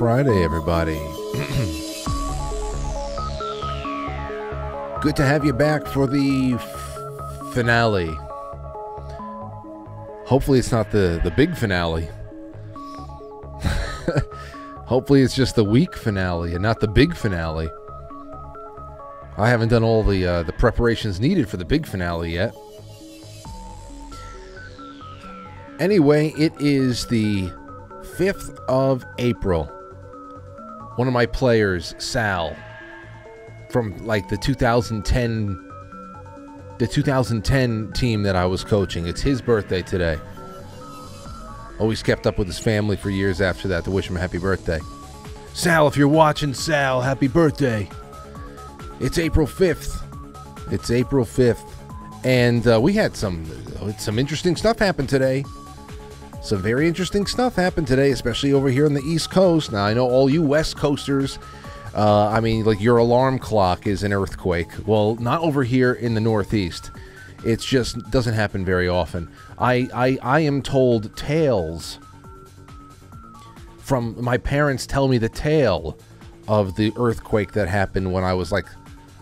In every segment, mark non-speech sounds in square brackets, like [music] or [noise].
Friday, everybody. Good to have you back for the f- finale. Hopefully, it's not the, the big finale. [laughs] Hopefully, it's just the week finale and not the big finale. I haven't done all the uh, the preparations needed for the big finale yet. Anyway, it is the 5th of April. One of my players, Sal, from like the 2010 the 2010 team that I was coaching. It's his birthday today. Always kept up with his family for years after that to wish him a happy birthday. Sal, if you're watching, Sal, happy birthday. It's April 5th. It's April 5th. And uh, we had some some interesting stuff happen today. Some very interesting stuff happened today, especially over here on the East Coast. Now, I know all you West Coasters, uh, I mean, like your alarm clock is an earthquake. Well, not over here in the Northeast. It just doesn't happen very often. I, I, I am told tales from my parents tell me the tale of the earthquake that happened when I was like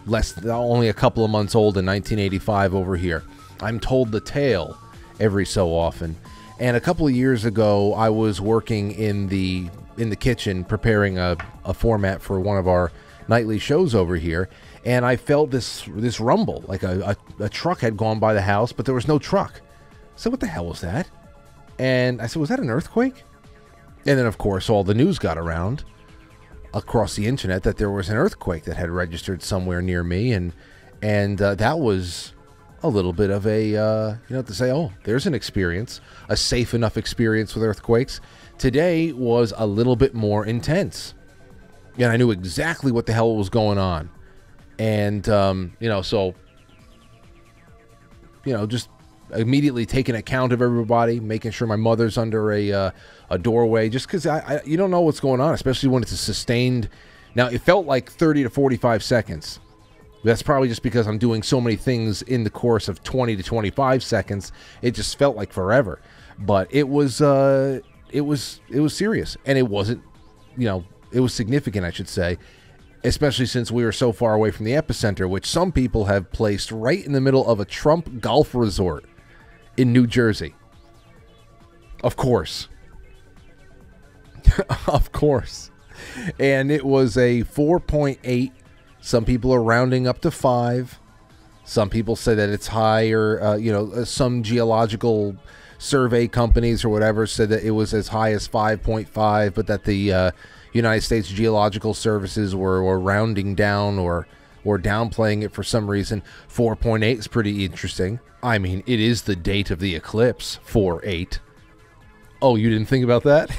less than, only a couple of months old in 1985 over here. I'm told the tale every so often. And a couple of years ago, I was working in the in the kitchen preparing a, a format for one of our nightly shows over here, and I felt this this rumble, like a, a, a truck had gone by the house, but there was no truck. So what the hell was that? And I said, was that an earthquake? And then, of course, all the news got around across the internet that there was an earthquake that had registered somewhere near me, and and uh, that was a little bit of a uh, you know to say, oh, there's an experience, a safe enough experience with earthquakes. Today was a little bit more intense, and I knew exactly what the hell was going on, and um, you know, so you know, just immediately taking account of everybody, making sure my mother's under a uh, a doorway, just because I, I you don't know what's going on, especially when it's a sustained. Now it felt like 30 to 45 seconds. That's probably just because I'm doing so many things in the course of 20 to 25 seconds. It just felt like forever, but it was uh, it was it was serious, and it wasn't, you know, it was significant, I should say, especially since we were so far away from the epicenter, which some people have placed right in the middle of a Trump golf resort in New Jersey. Of course. [laughs] of course. And it was a 4.8. Some people are rounding up to 5. Some people say that it's higher. Uh, you know, uh, some geological survey companies or whatever said that it was as high as 5.5, but that the uh, United States Geological Services were, were rounding down or or downplaying it for some reason. 4.8 is pretty interesting. I mean, it is the date of the eclipse, 4 8. Oh, you didn't think about that?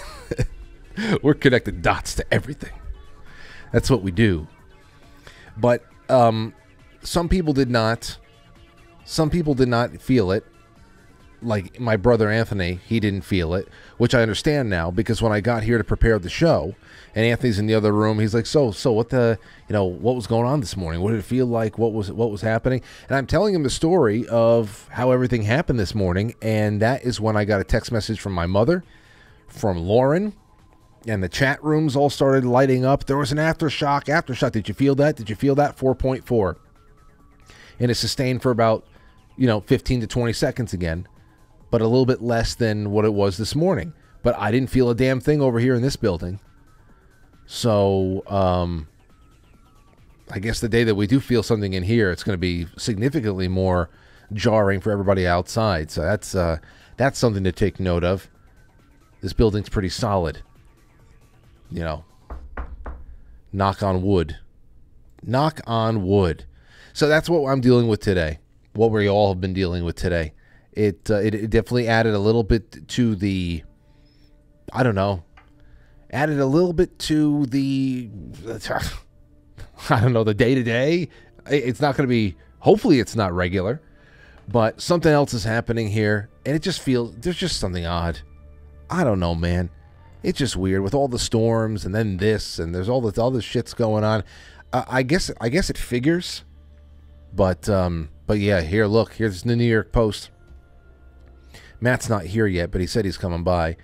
[laughs] We're connecting dots to everything. That's what we do. But um, some people did not. Some people did not feel it. Like my brother Anthony, he didn't feel it, which I understand now because when I got here to prepare the show, and Anthony's in the other room, he's like, "So, so what the, you know, what was going on this morning? What did it feel like? What was what was happening?" And I'm telling him the story of how everything happened this morning, and that is when I got a text message from my mother, from Lauren, and the chat rooms all started lighting up. There was an aftershock. Aftershock. Did you feel that? Did you feel that? 4.4. And it sustained for about, you know, 15 to 20 seconds again, but a little bit less than what it was this morning. But I didn't feel a damn thing over here in this building. So, um, I guess the day that we do feel something in here, it's going to be significantly more jarring for everybody outside. So that's uh, that's something to take note of. This building's pretty solid you know, knock on wood. Knock on wood. So that's what I'm dealing with today. What we all have been dealing with today. It, uh, it, it definitely added a little bit to the I don't know. Added a little bit to the [laughs] I don't know, the day to day. It's not going to be hopefully it's not regular, but something else is happening here and it just feels there's just something odd. I don't know, man it's just weird with all the storms and then this and there's all this all shit's going on. Uh, I guess I guess it figures, but um, but yeah, here look, here's the New York Post. Matt's not here yet, but he said he's coming by.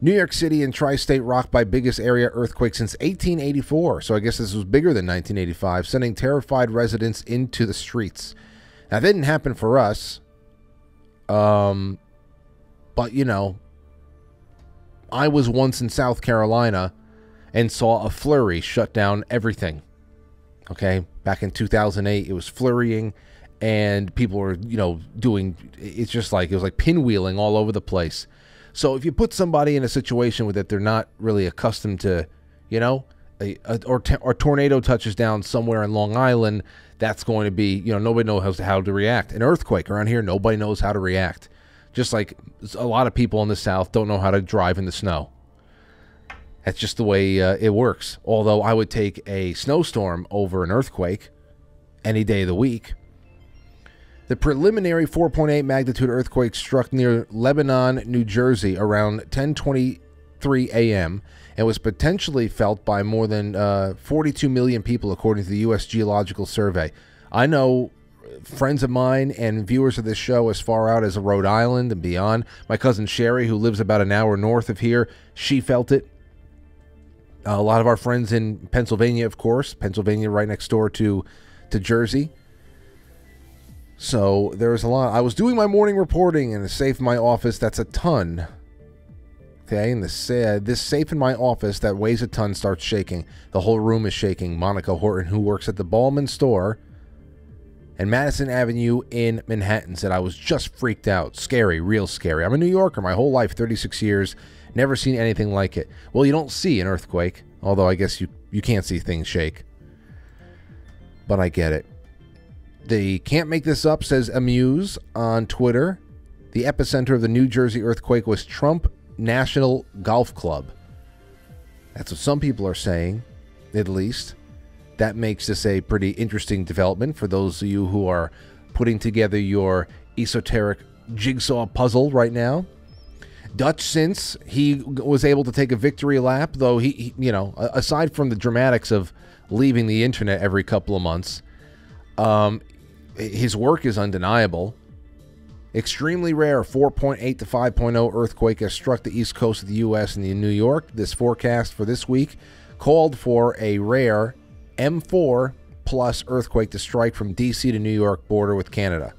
New York City and tri state rocked by biggest area earthquake since 1884. So I guess this was bigger than 1985, sending terrified residents into the streets. Now, that didn't happen for us. Um, but, you know, I was once in South Carolina and saw a flurry shut down everything. Okay. Back in 2008, it was flurrying and people were, you know, doing it's just like it was like pinwheeling all over the place. So if you put somebody in a situation with that they're not really accustomed to, you know, a, a or or tornado touches down somewhere in Long Island, that's going to be, you know, nobody knows how to react. An earthquake around here, nobody knows how to react. Just like a lot of people in the South don't know how to drive in the snow. That's just the way uh, it works. Although I would take a snowstorm over an earthquake any day of the week the preliminary 4.8 magnitude earthquake struck near Lebanon, New Jersey around 10:23 a.m. and was potentially felt by more than uh, 42 million people according to the US Geological Survey. I know friends of mine and viewers of this show as far out as Rhode Island and beyond. My cousin Sherry, who lives about an hour north of here, she felt it. A lot of our friends in Pennsylvania, of course, Pennsylvania right next door to to Jersey. So there's a lot. I was doing my morning reporting in a safe in my office. That's a ton. Okay, and this uh, this safe in my office that weighs a ton starts shaking. The whole room is shaking. Monica Horton, who works at the Ballman store and Madison Avenue in Manhattan, said I was just freaked out. Scary, real scary. I'm a New Yorker my whole life, 36 years, never seen anything like it. Well, you don't see an earthquake, although I guess you you can't see things shake. But I get it. They can't make this up, says Amuse on Twitter. The epicenter of the New Jersey earthquake was Trump National Golf Club. That's what some people are saying, at least. That makes this a pretty interesting development for those of you who are putting together your esoteric jigsaw puzzle right now. Dutchsinse he was able to take a victory lap, though he, he, you know, aside from the dramatics of leaving the internet every couple of months, um, his work is undeniable. Extremely rare 4.8 to 5.0 earthquake has struck the east coast of the U.S. and New York. This forecast for this week called for a rare M4 plus earthquake to strike from D.C. to New York border with Canada.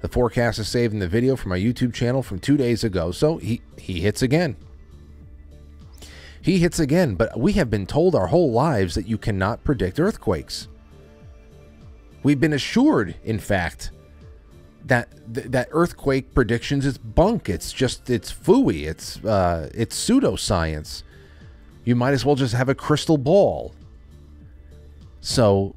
The forecast is saved in the video from my YouTube channel from two days ago, so he, he hits again. He hits again, but we have been told our whole lives that you cannot predict earthquakes. We've been assured, in fact, that th- that earthquake predictions is bunk. It's just it's fooey. It's uh, it's pseudoscience. You might as well just have a crystal ball. So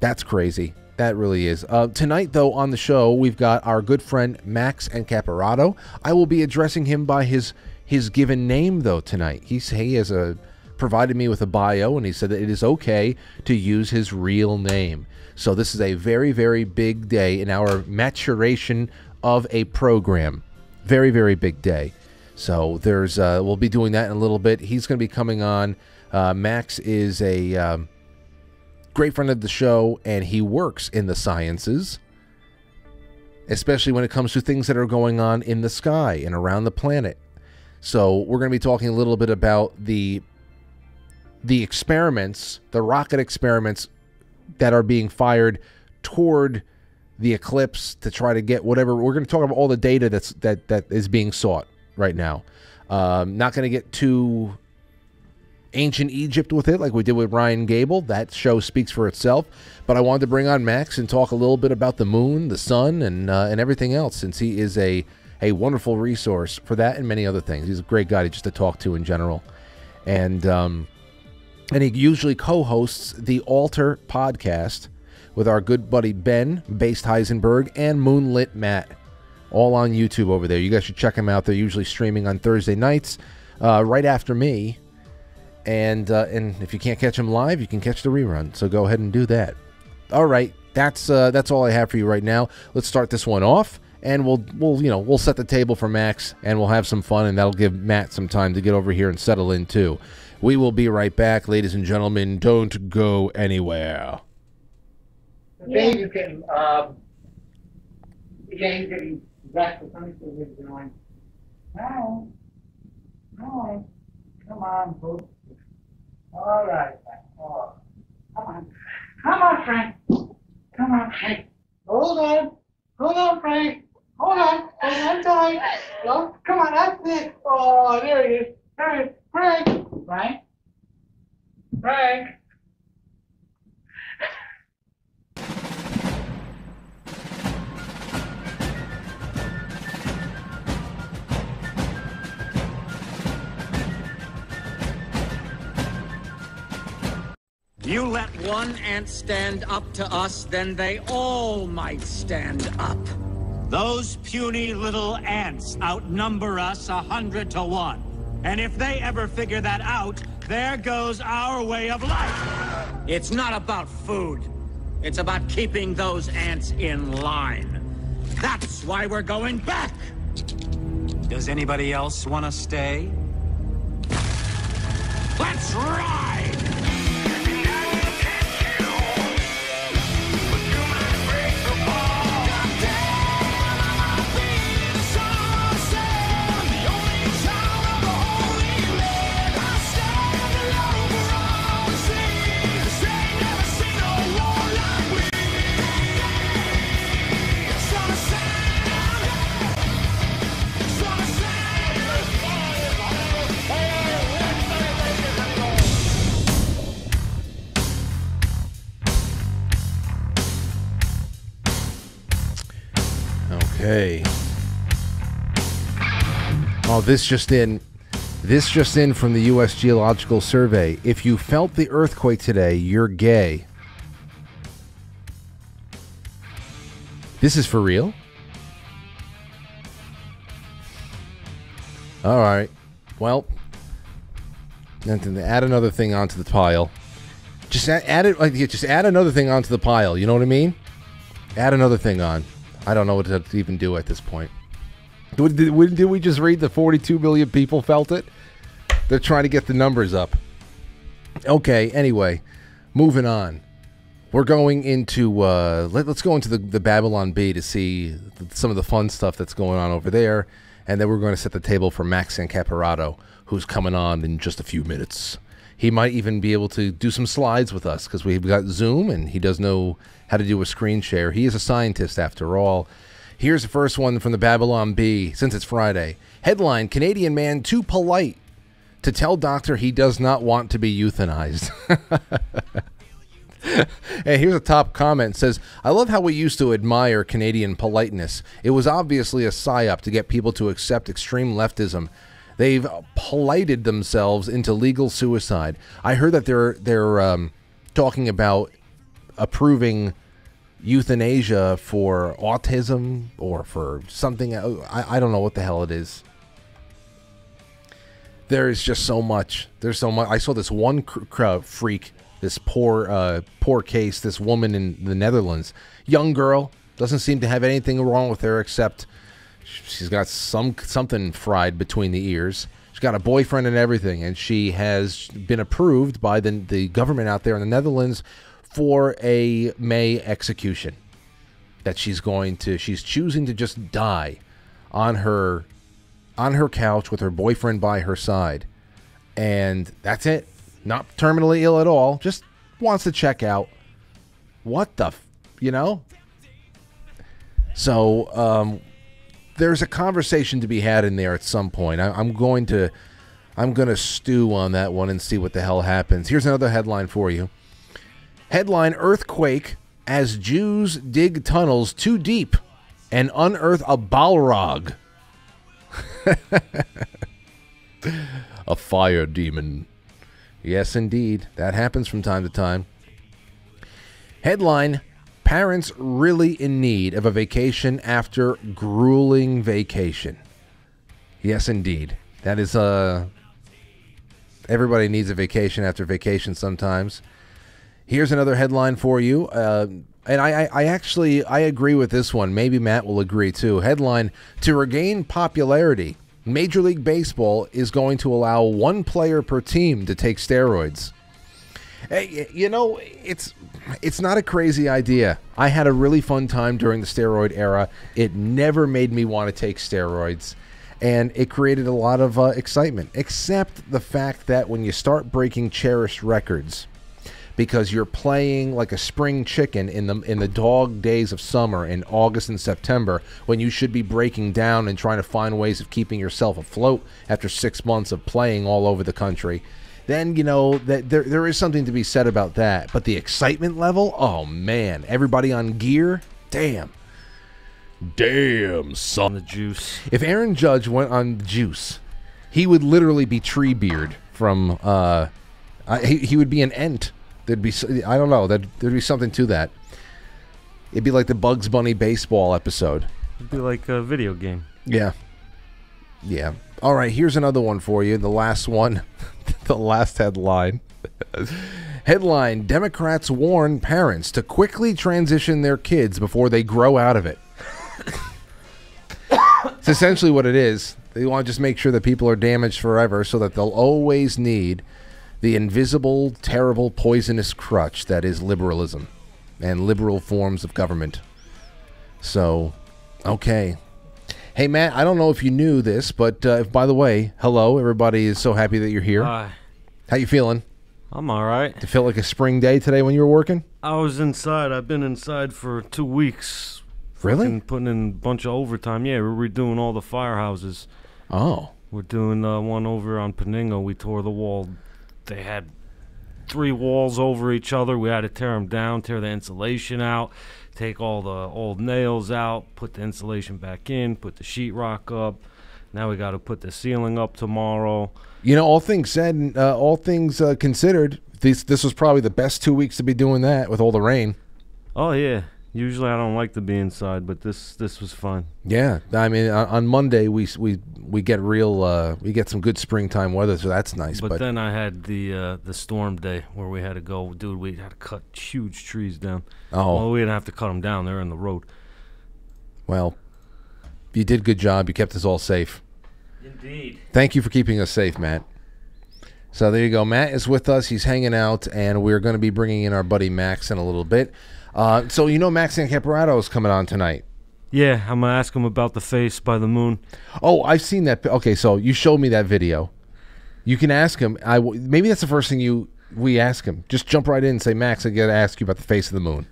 that's crazy. That really is. Uh, tonight, though, on the show, we've got our good friend Max Ancaporado. I will be addressing him by his his given name, though, tonight. He's, he has a provided me with a bio, and he said that it is okay to use his real name. So this is a very, very big day in our maturation of a program. Very, very big day. So there's uh, we'll be doing that in a little bit. He's going to be coming on. Uh, Max is a um, great friend of the show, and he works in the sciences, especially when it comes to things that are going on in the sky and around the planet. So we're going to be talking a little bit about the the experiments, the rocket experiments that are being fired toward the eclipse to try to get whatever. We're going to talk about all the data that's that that is being sought right now. Um, not going to get too ancient Egypt with it like we did with Ryan Gable. That show speaks for itself. But I wanted to bring on Max and talk a little bit about the moon, the sun, and uh, and everything else, since he is a a wonderful resource for that and many other things. He's a great guy to just to talk to in general, and. Um, and he usually co hosts the Alter podcast with our good buddy Ben, based Heisenberg, and Moonlit Matt, all on YouTube over there. You guys should check them out. They're usually streaming on Thursday nights, uh, right after me. And uh, and if you can't catch them live, you can catch the rerun. So go ahead and do that. All right, that's uh, that's all I have for you right now. Let's start this one off, and we'll we'll you know we'll set the table for Max, and we'll have some fun, and that'll give Matt some time to get over here and settle in too. We will be right back, ladies and gentlemen. Don't go anywhere. Then you can, um, you can rest Come on. Pooh. All right, come on. Come on, Frank. Come on, Frank. Hold on. Hold on, Frank. Hold on. Hold on tight. Oh, come on, that's it. Oh, there he is. There he is. Frank. Frank. Frank. You let one ant stand up to us, then they all might stand up. Those puny little ants outnumber us a hundred to one. And if they ever figure that out, there goes our way of life. It's not about food. It's about keeping those ants in line. That's why we're going back. Does anybody else want to stay? Let's ride! This just in. This just in from the U.S. Geological Survey. If you felt the earthquake today, you're gay. This is for real? All right. Well, add another thing onto the pile. Just add, add it like just add another thing onto the pile. You know what I mean? Add another thing on. I don't know what to even do at this point. Did, did, we just read the 42 million people felt it? They're trying to get the numbers up. Okay, anyway, moving on. We're going into, uh, let, us go into the, the Babylon Bee to see some of the fun stuff that's going on over there. And then we're going to set the table for Max Ancaporado, who's coming on in just a few minutes. He might even be able to do some slides with us because we've got Zoom and he does know how to do a screen share. He is a scientist after all. Here's the first one from the Babylon Bee, since it's Friday. Headline Canadian man too polite to tell doctor he does not want to be euthanized. [laughs] and here's a top comment says, I love how we used to admire Canadian politeness. It was obviously a psyop to get people to accept extreme leftism. They've polited themselves into legal suicide. I heard that they're they're um, talking about approving euthanasia for autism or for something. I, I don't know what the hell it is. There is just so much. There's so much. I saw this one cr- freak, this poor, uh, poor case. This woman in the Netherlands, young girl, doesn't seem to have anything wrong with her except she's got some something fried between the ears. She's got a boyfriend and everything, and she has been approved by the the government out there in the Netherlands for a May execution. That she's going to she's choosing to just die on her on her couch with her boyfriend by her side. And that's it. Not terminally ill at all, just wants to check out. What the, f- you know? So, um, there's a conversation to be had in there at some point. I, I'm going to I'm going to stew on that one and see what the hell happens. Here's another headline for you. Headline Earthquake as Jews dig tunnels too deep and unearth a Balrog. [laughs] a fire demon. Yes, indeed. That happens from time to time. Headline Parents really in need of a vacation after grueling vacation. Yes, indeed. That is, uh, everybody needs a vacation after vacation sometimes. Here's another headline for you. Uh, and I, I, I, actually I agree with this one. Maybe Matt will agree too. Headline: To regain popularity, Major League Baseball is going to allow one player per team to take steroids. Hey, you know, it's it's not a crazy idea. I had a really fun time during the steroid era. It never made me want to take steroids. and it created a lot of uh, excitement. Except the fact that when you start breaking cherished records, because you're playing like a spring chicken in the in the dog days of summer in August and September when you should be breaking down and trying to find ways of keeping yourself afloat after 6 months of playing all over the country then you know that there there is something to be said about that but the excitement level oh man everybody on gear damn damn son the juice. if Aaron Judge went on juice, he would literally be Treebeard from. Uh, I, he he would be an ent. There'd be I don't know. There'd, there'd be something to that. It'd be like the Bugs Bunny baseball episode. It'd be like a video game. Yeah. Yeah. All right. Here's another one for you. The last one. [laughs] the last headline. [laughs] headline: Democrats warn parents to quickly transition their kids before they grow out of it. it's essentially what it is. They want to just make sure that people are damaged forever, so that they'll always need the invisible, terrible, poisonous crutch that is liberalism and liberal forms of government. So, okay. Hey Matt, I don't know if you knew this, but uh, by the way, hello. Everybody is so happy that you're here. Hi. How you feeling? I'm all right. Did it feel like a spring day today when you were working? I was inside. I've been inside for two weeks. Really? Putting in a bunch of overtime. Yeah, we're redoing all the firehouses. Oh, We're doing uh, one over on Paningo. We tore the wall. They had three walls over each other. We had to tear them down, tear the insulation out, take all the old nails out, put the insulation back in, put the sheetrock up. Now we got to put the ceiling up tomorrow. you know, all things said, and uh, all things uh, considered, this this was probably the best two weeks to be doing that with all the rain. Oh yeah. Usually I don't like to be inside, but this this was fun. Yeah, I mean, on, on Monday we we we get real uh, we get some good springtime weather, so that's nice. But, But, then I had the uh, the storm day where we had to go, dude. We had to cut huge trees down. oh Well, we didn't have to cut them down; they're in the road. well, you did a good job. You kept us all safe. Indeed. Thank you for keeping us safe, Matt. So there you go. Matt is with us. He's hanging out, and we're going to be bringing in our buddy Max in a little bit. Uh, so you know Max Ancaporado is coming on tonight. Yeah, I'm gonna ask him about the face by the moon. Oh, I've seen that. Okay, so you showed me that video. You can ask him. I w- maybe that's the first thing you we ask him. Just jump right in and say, Max, I got to ask you about the face of the moon.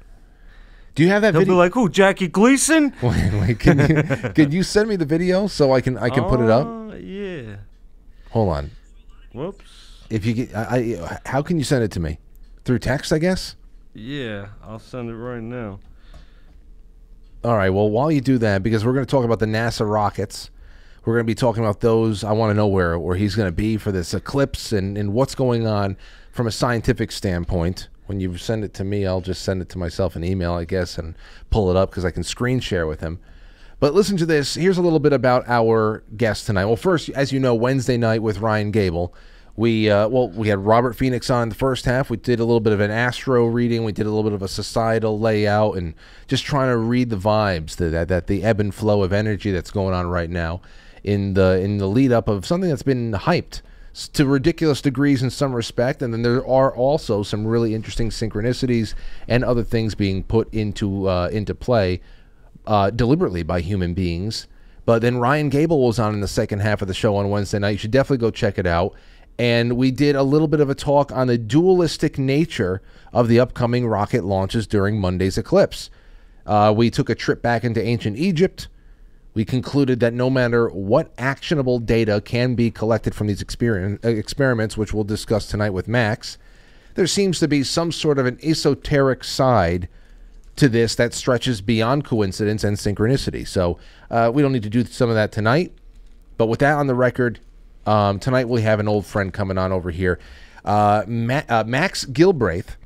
Do you have that video? He'll video? be like, "Who? Jackie Gleason?" [laughs] wait, wait, can you [laughs] can you send me the video so I can I can put it up? Uh, Yeah. Hold on. Whoops. If you get, I, I, how can you send it to me? Through text, I guess. Yeah, I'll send it right now. All right. Well, while you do that, because we're going to talk about the NASA rockets, we're going to be talking about those. I want to know where where he's going to be for this eclipse and and what's going on from a scientific standpoint. When you send it to me, I'll just send it to myself an email, I guess, and pull it up because I can screen share with him. But listen to this. Here's a little bit about our guest tonight. Well, first, as you know, Wednesday night with Ryan Gable, we uh, well we had Robert Phoenix on the first half. We did a little bit of an astro reading. We did a little bit of a societal layout and just trying to read the vibes that that, that the ebb and flow of energy that's going on right now in the in the lead up of something that's been hyped to ridiculous degrees in some respect, and then there are also some really interesting synchronicities and other things being put into uh, into play uh, deliberately by human beings. But then Ryan Gable was on in the second half of the show on Wednesday night. You should definitely go check it out. And we did a little bit of a talk on the dualistic nature of the upcoming rocket launches during Monday's eclipse. Uh, we took a trip back into ancient Egypt. We concluded that no matter what actionable data can be collected from these uh, experiments, which we'll discuss tonight with Max, there seems to be some sort of an esoteric side to this that stretches beyond coincidence and synchronicity. So uh, we don't need to do some of that tonight. But with that on the record, um, tonight we have an old friend coming on over here. Uh, Ma- uh, Max Gilbraith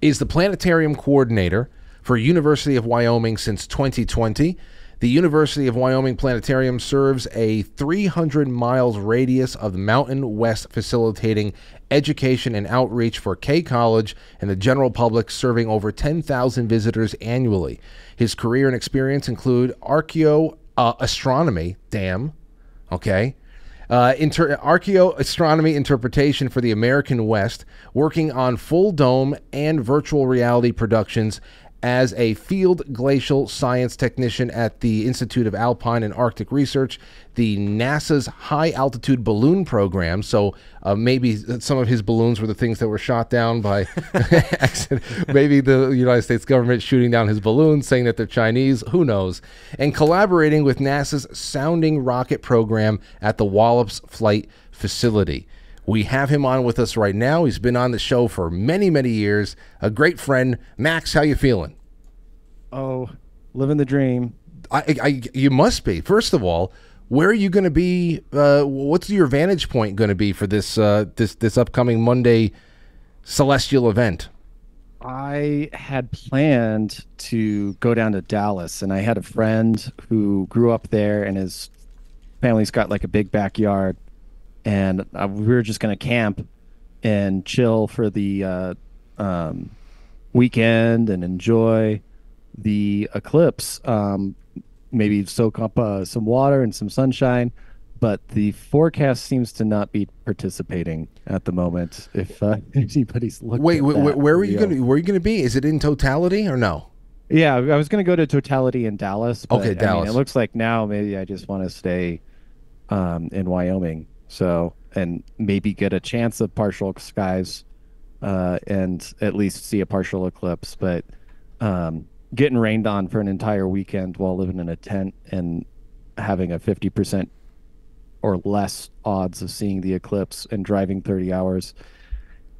is the planetarium coordinator for University of Wyoming since 2020. The University of Wyoming Planetarium serves a 300 miles radius of the Mountain West, facilitating education and outreach for K College and the general public, serving over 10,000 visitors annually. His career and experience include archaeo uh, astronomy, damn, okay, uh, inter- archaeoastronomy interpretation for the American West, working on full dome and virtual reality productions as a field glacial science technician at the Institute of Alpine and Arctic Research, the NASA's high altitude balloon program. So uh, maybe some of his balloons were the things that were shot down by [laughs] accident. Maybe the United States government shooting down his balloons, saying that they're Chinese. Who knows? And collaborating with NASA's sounding rocket program at the Wallops Flight Facility. We have him on with us right now. He's been on the show for many, many years. A great friend, Max. How you feeling? Oh, living the dream. I, I you must be. First of all, where are you going to be? Uh, what's your vantage point going to be for this uh, this this upcoming Monday celestial event? I had planned to go down to Dallas, and I had a friend who grew up there, and his family's got like a big backyard and uh, we were just going to camp and chill for the uh, um, weekend and enjoy the eclipse. Um, maybe soak up uh, some water and some sunshine. But the forecast seems to not be participating at the moment. If uh, [laughs] anybody's looking, wait, wait where, where are you going? Where are you going to be? Is it in totality or no? Yeah, I was going to go to totality in Dallas. But, okay, Dallas. I mean, it looks like now maybe I just want to stay um, in Wyoming. So, and maybe get a chance of partial skies uh, and at least see a partial eclipse. But um, getting rained on for an entire weekend while living in a tent and having a 50% or less odds of seeing the eclipse and driving 30 hours.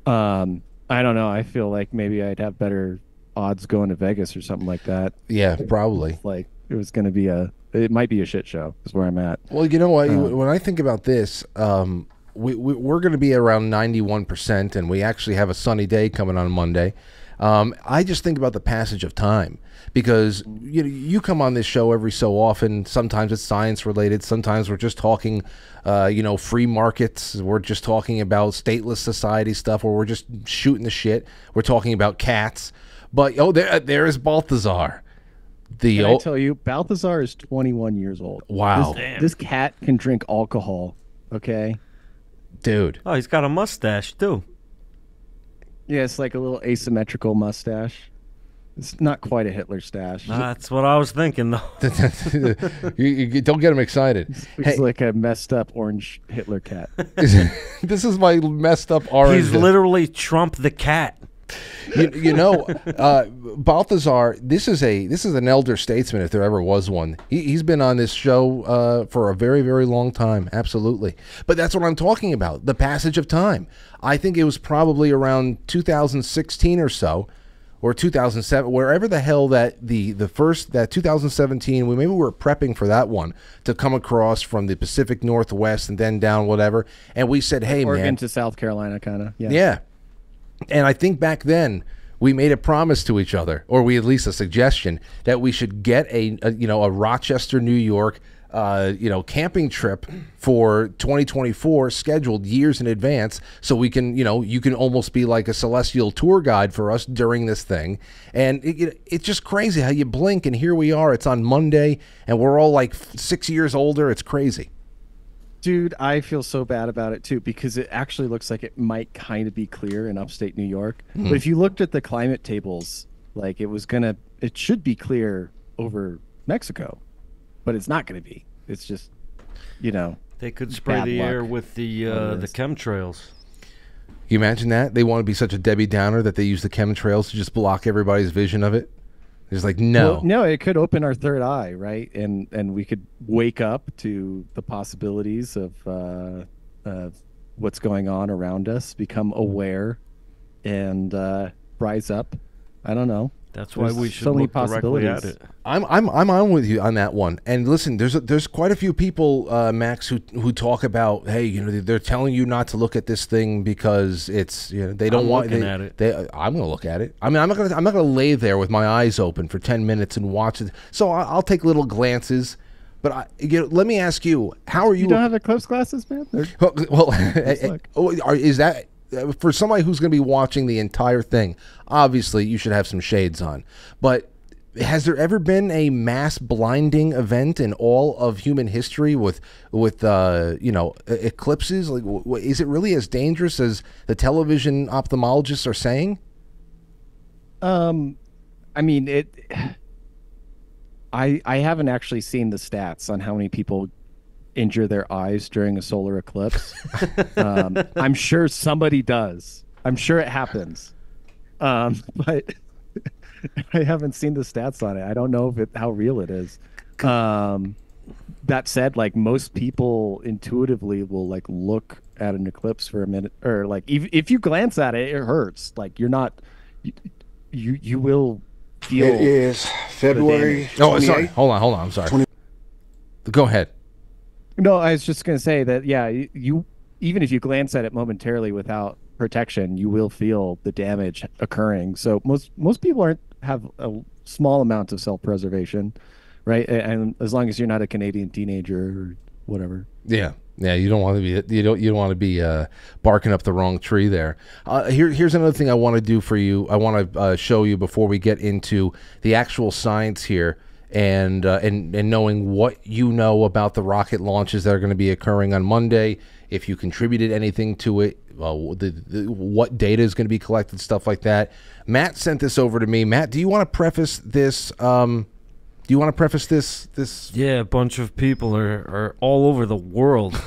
Um, I don't know. I feel like maybe I'd have better odds going to Vegas or something like that. Yeah, probably. Like it was going to be a it might be a shit show is where I'm at. Well, you know what? Uh, when I think about this, um, we, we are going to be around 91 percent, and we actually have a sunny day coming on Monday. Um, I just think about the passage of time because you know, you come on this show every so often. Sometimes it's science related. Sometimes we're just talking, uh, you know, free markets. We're just talking about stateless society stuff, or we're just shooting the shit. We're talking about cats. But oh, there there is Balthazar the can I tell you, Balthazar is 21 years old. Wow. This, this, cat can drink alcohol. Okay. Dude. Oh, he's got a mustache too. Yeah, it's like a little asymmetrical mustache. It's not quite a Hitler stash. That's what I was thinking, though. [laughs] you, you, don't get him excited. It's hey. like a messed up orange Hitler cat. [laughs] this is my messed up orange. He's literally Trump the cat you, you know, uh, Balthazar. This is a this is an elder statesman, if there ever was one. He, has been on this show uh, for a very very long time. Absolutely, but that's what I'm talking about. The passage of time. I think it was probably around 2016 or so, or 2007, wherever the hell that the the first that 2017. We maybe we were prepping for that one to come across from the Pacific Northwest and then down whatever. And we said, hey Oregon man, to South Carolina, kind of. Yeah. Yeah. And I think back then we made a promise to each other, or we at least a suggestion that we should get a, a you know a Rochester, New York, uh, you know, camping trip for 2024 scheduled years in advance, so we can you know you can almost be like a celestial tour guide for us during this thing. And it, it, it's just crazy how you blink and here we are. It's on Monday, and we're all like six years older. It's crazy. Dude, I feel so bad about it too because it actually looks like it might kind of be clear in upstate New York. Mm. But if you looked at the climate tables, like it was gonna, it should be clear over Mexico, but it's not gonna be. It's just, you know, they could spray the air with the uh, the chemtrails. You imagine that they want to be such a Debbie Downer that they use the chemtrails to just block everybody's vision of it. It's like no, well, no. It could open our third eye, right? And and we could wake up to the possibilities of uh, uh, what's going on around us, become aware, and uh, rise up. I don't know. That's why there's we should so look directly at it. I'm I'm I'm on with you on that one. And listen, there's a, there's quite a few people, uh, Max, who who talk about, hey, you know, they're telling you not to look at this thing because it's you know they don't I'm want. Looking they, at it. They, I'm gonna look at it. I mean, I'm not gonna I'm not gonna lay there with my eyes open for ten minutes and watch it. So I, will take little glances. But I, you know, let me ask you, how are you? You don't have eclipse glasses, man. They're, well, [laughs] well oh, is that for somebody who's going to be watching the entire thing, obviously you should have some shades on. But has there ever been a mass blinding event in all of human history with with uh, you know eclipses? Like, is it really as dangerous as the television ophthalmologists are saying? Um, I mean it. I I haven't actually seen the stats on how many people injure their eyes during a solar eclipse. um, I'm sure somebody does. I'm sure it happens, um, [laughs] but [laughs] I haven't seen the stats on it. I don't know if it, how real it is. Um, that said, like most people intuitively will like look at an eclipse for a minute, or like if if you glance at it, it hurts. Like you're not, you you, you will feel. It is February. Oh, sorry. Hold on, hold on. I'm sorry. Twenty- Go ahead. No, I was just gonna say that. Yeah, you, you even if you glance at it momentarily without protection, you will feel the damage occurring. So most most people aren't have a small amount of self preservation, right? And as long as you're not a Canadian teenager or whatever. Yeah, yeah. You don't want to be you don't you don't want to be uh, barking up the wrong tree there. Uh, here, here's another thing I want to do for you. I want to uh, show you before we get into the actual science here. And, uh, and and knowing what you know about the rocket launches that are going to be occurring on Monday, if you contributed anything to it, well, the, the, what data is going to be collected, stuff like that. Matt sent this over to me. Matt, do you want to preface this? Um, do you want to preface this? This Yeah, a bunch of people are, are all over the world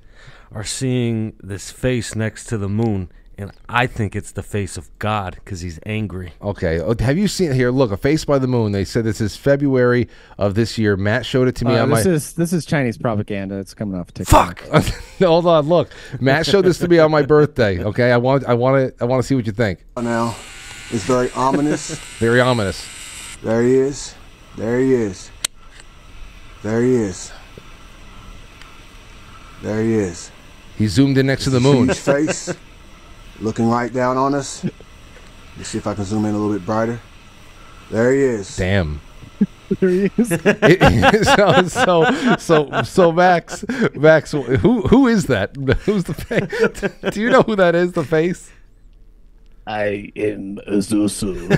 [laughs] are seeing this face next to the moon, and I think it's the face of God because he's angry. Okay. Oh, Have you seen here? Look, a face by the moon. They said this is February of this year. Matt showed it to me Uh, on my. this is this is Chinese propaganda. It's coming off TikTok. Fuck. [laughs] Hold on. Look, Matt showed this to me on my birthday. Okay. I want. I want to. I want to see what you think. Now, it's very ominous. [laughs] Very ominous. There he is. There he is. There he is. There he is. He zoomed in next to the moon. Huge face, [laughs] looking right down on us. Let's see if I can zoom in a little bit brighter. There he is. Damn. [laughs] There he is. It- [laughs] so, so so so Max Max who who is that? [laughs] Who's the face? Do you know who that is? The face? I am Azusu.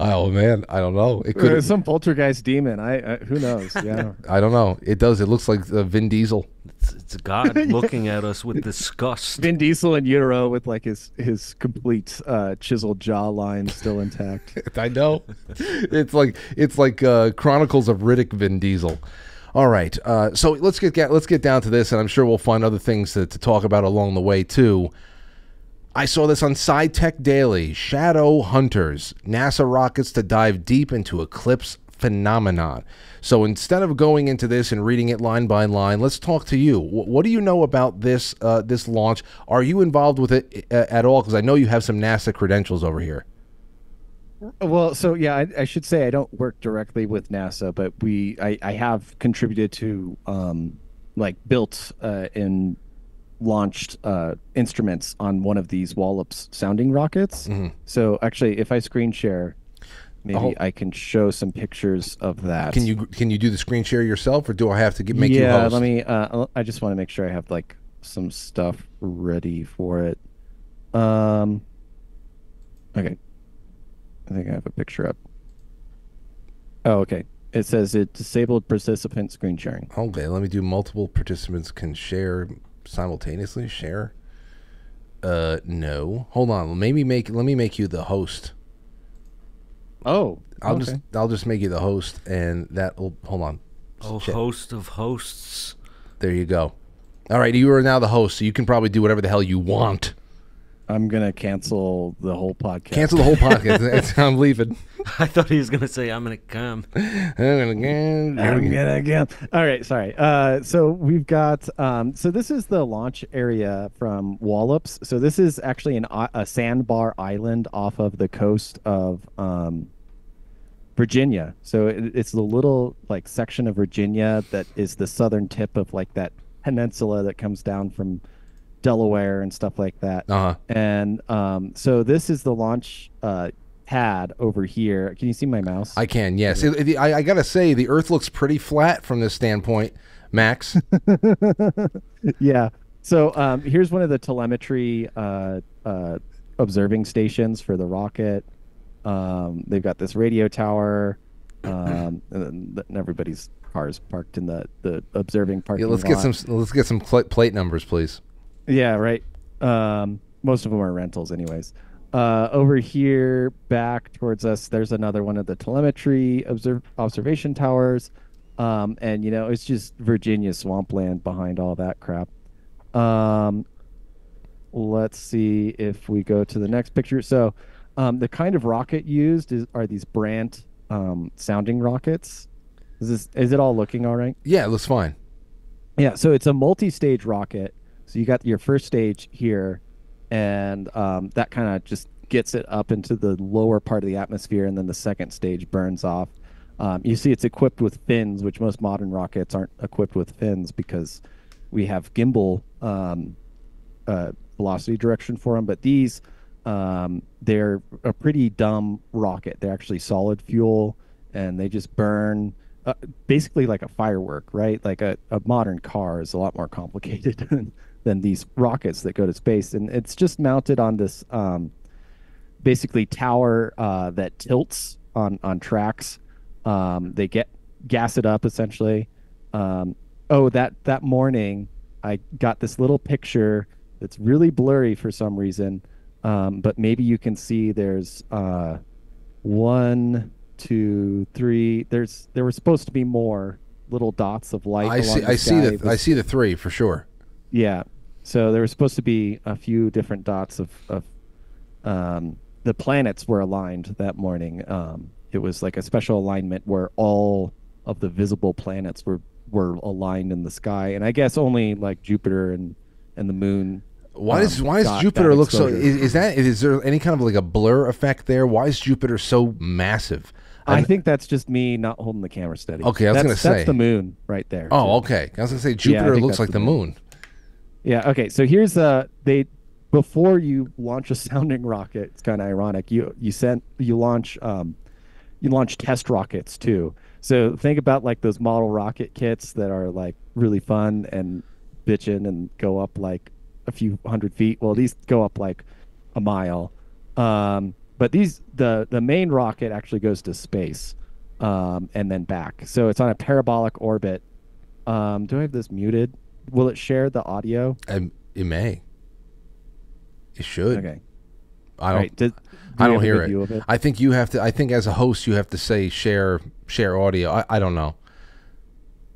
Oh man, I don't know. It could. Some poltergeist demon. I, I who knows? Yeah. [laughs] I don't know. It does. It looks like uh, Vin Diesel. It's, it's God [laughs] looking at us with disgust. Vin Diesel in utero with like his his complete uh, chiseled jawline still intact. [laughs] I know. it's like it's like uh, Chronicles of Riddick Vin Diesel. All right, uh, so let's get, get let's get down to this, and I'm sure we'll find other things to, to talk about along the way too. I saw this on SciTech Daily. Shadow Hunters, NASA rockets to dive deep into eclipse phenomenon. So instead of going into this and reading it line by line, let's talk to you. Wh- What do you know about this uh, this launch? Are you involved with it uh, at all? Because I know you have some NASA credentials over here. Well, so yeah, I, I should say I don't work directly with NASA, but we I, I have contributed to um, like built uh, and launched uh, instruments on one of these Wallops sounding rockets. So actually, if I screen share, maybe Oh. I can show some pictures of that. Can you can you do the screen share yourself, or do I have to get, make you yeah, host? let me. Uh, I just want to make sure I have like some stuff ready for it. Um. Okay. I think I have a picture up. Oh, okay. It says it disabled participant screen sharing. Okay, let me do multiple participants can share simultaneously. Share. Uh, no. Hold on. Maybe make. Let me make you the host. Oh, I'll okay. just I'll just make you the host, and that will hold on. Oh, Shit. host of hosts. There you go. All right, you are now the host, so you can probably do whatever the hell you want. I'm gonna cancel the whole podcast. Cancel the whole [laughs] podcast. I'm leaving. [laughs] I thought he was gonna say I'm gonna come. [laughs] I'm gonna get. All right, sorry. Uh, so we've got. Um, so this is the launch area from Wallops. So this is actually an i- a sandbar island off of the coast of um, Virginia. So it, it's the little like section of Virginia that is the southern tip of like that peninsula that comes down from Delaware and stuff like that. Uh huh. And um, so this is the launch uh, pad over here. Can you see my mouse? I can. Yes. It- it- I, I gotta say, the Earth looks pretty flat from this standpoint, Max. [laughs] yeah. So um, here's one of the telemetry uh, uh, observing stations for the rocket. Um, they've got this radio tower. Um, and everybody's cars parked in the, the observing parking yeah, let's get some. Let's get some pla- plate numbers, please. Yeah, right. Um, most of them are rentals, anyways. Uh, over here, back towards us, there's another one of the telemetry observ- observation towers. Um, and you know, it's just Virginia swampland behind all that crap. Um, let's see if we go to the next picture. So, um, the kind of rocket used is are these Brant um, sounding rockets. Is this is it all looking all right? Yeah, it looks fine. Yeah, so it's a multi-stage rocket. So you got your first stage here, and um, that kind of just gets it up into the lower part of the atmosphere, and then the second stage burns off. Um, you see, it's equipped with fins, which most modern rockets aren't equipped with fins because we have gimbal um, uh, velocity direction for them. But these, um, they're a pretty dumb rocket. They're actually solid fuel, and they just burn uh, basically like a firework, right? Like a, a modern car is a lot more complicated [laughs] than these rockets that go to space, and it's just mounted on this um, basically tower uh, that tilts on on tracks. Um, they get gas it up essentially. Um, oh, that that morning I got this little picture that's really blurry for some reason, um, but maybe you can see there's uh, one, two, three. There's there were supposed to be more little dots of light. I along see. the I see the. I see the three for sure. Yeah. So there was supposed to be a few different dots of, of um, the planets were aligned that morning. Um, it was like a special alignment where all of the visible planets were were aligned in the sky, and I guess only like Jupiter and and the Moon. Why um, does Why does Jupiter look so? Is, is that is there any kind of like a blur effect there? Why is Jupiter so massive? I I'm- think that's just me not holding the camera steady. Okay, I was That's- gonna say. that's the moon right there. Oh, too. okay. I was gonna say Jupiter think looks like the the moon. moon. Yeah. Okay. So here's uh they before you launch a sounding rocket. It's kind of ironic. You you sent you launch um you launch test rockets too. So think about like those model rocket kits that are like really fun and bitchin' and go up like a few hundred feet. Well, these go up like a mile. Um, but these the the main rocket actually goes to space um, and then back. So it's on a parabolic orbit. Um, do I have this muted? Will it share the audio? Um, it may. It should. Okay. I don't. Right. Did, do I don't hear it. it. I think you have to. I think as a host, you have to say share share audio. I, I don't know.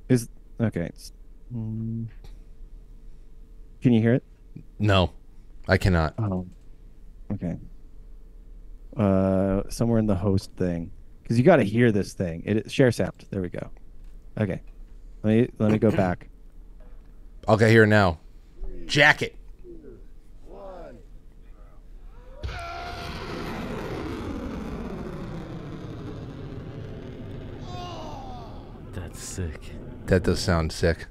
Is okay. mm. Can you hear it? No, I cannot. Oh. Okay. Uh, somewhere in the host thing, because you got to hear this thing. It share sound. There we go. Okay. Let me let me go back. Okay, here now. Jacket. That's sick. That does sound sick.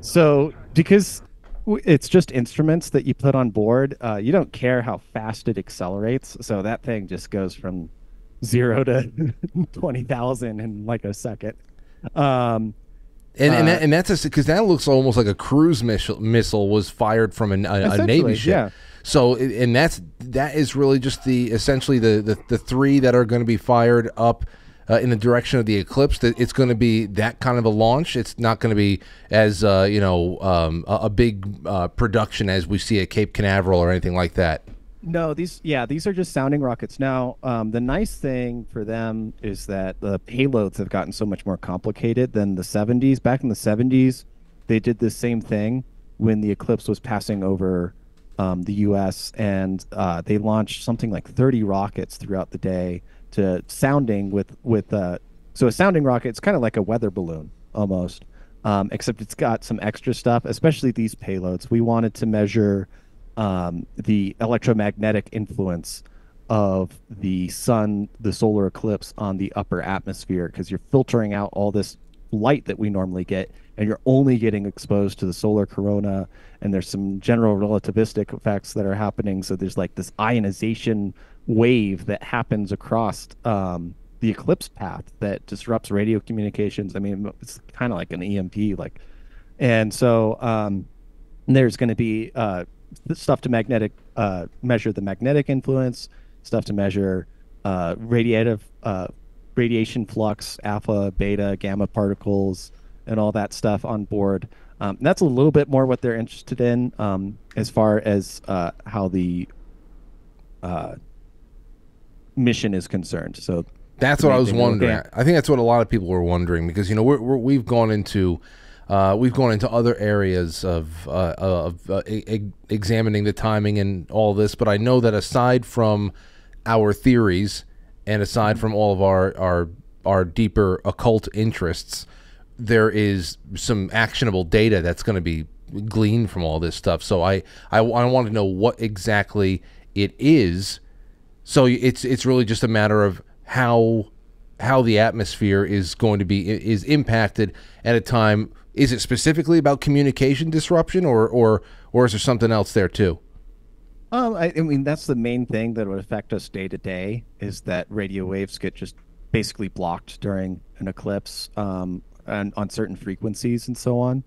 So because it's just instruments that you put on board, uh, you don't care how fast it accelerates. So that thing just goes from zero to [laughs] twenty thousand in like a second. Um, And and, Uh, that, and that's because that looks almost like a cruise missile missile was fired from a, a, a navy ship. yeah. So and that's that is really just the essentially the the, the three that are going to be fired up uh, in the direction of the eclipse. That it's going to be that kind of a launch. It's not going to be as uh, you know um, a, a big uh, production as we see at Cape Canaveral or anything like that. No, these yeah, these are just sounding rockets. Now, um, the nice thing for them is that the payloads have gotten so much more complicated than the 70s. Back in the 70s, they did the same thing when the eclipse was passing over um, the U.S. and uh, they launched something like 30 rockets throughout the day to sounding with with uh, so a sounding rocket. It's kind of like a weather balloon almost, um, except it's got some extra stuff. Especially these payloads. We wanted to measure um, the electromagnetic influence of the sun, the solar eclipse on the upper atmosphere, because you're filtering out all this light that we normally get, and you're only getting exposed to the solar corona. And there's some general relativistic effects that are happening. So there's like this ionization wave that happens across um, the eclipse path that disrupts radio communications. I mean, it's kind of like an EMP, like, and so um, there's going to be uh, stuff to magnetic uh, measure the magnetic influence, stuff to measure uh, radiative uh, radiation flux, alpha, beta, gamma particles, and all that stuff on board. Um, that's a little bit more what they're interested in um, as far as uh, how the uh, mission is concerned. So That's what I was thing to look wondering. I think that's what a lot of people were wondering because you know we're, we're, we've gone into uh, we've gone into other areas of uh, of uh, e- examining the timing and all this, but I know that aside from our theories and aside from all of our our our deeper occult interests, there is some actionable data that's going to be gleaned from all this stuff. So I I, I want to know what exactly it is so it's it's really just a matter of how how the atmosphere is going to be is impacted at a time. Is it specifically about communication disruption, or or or is there something else there too? Um, I, I mean, that's the main thing that would affect us day to day is that radio waves get just basically blocked during an eclipse um, and on certain frequencies and so on.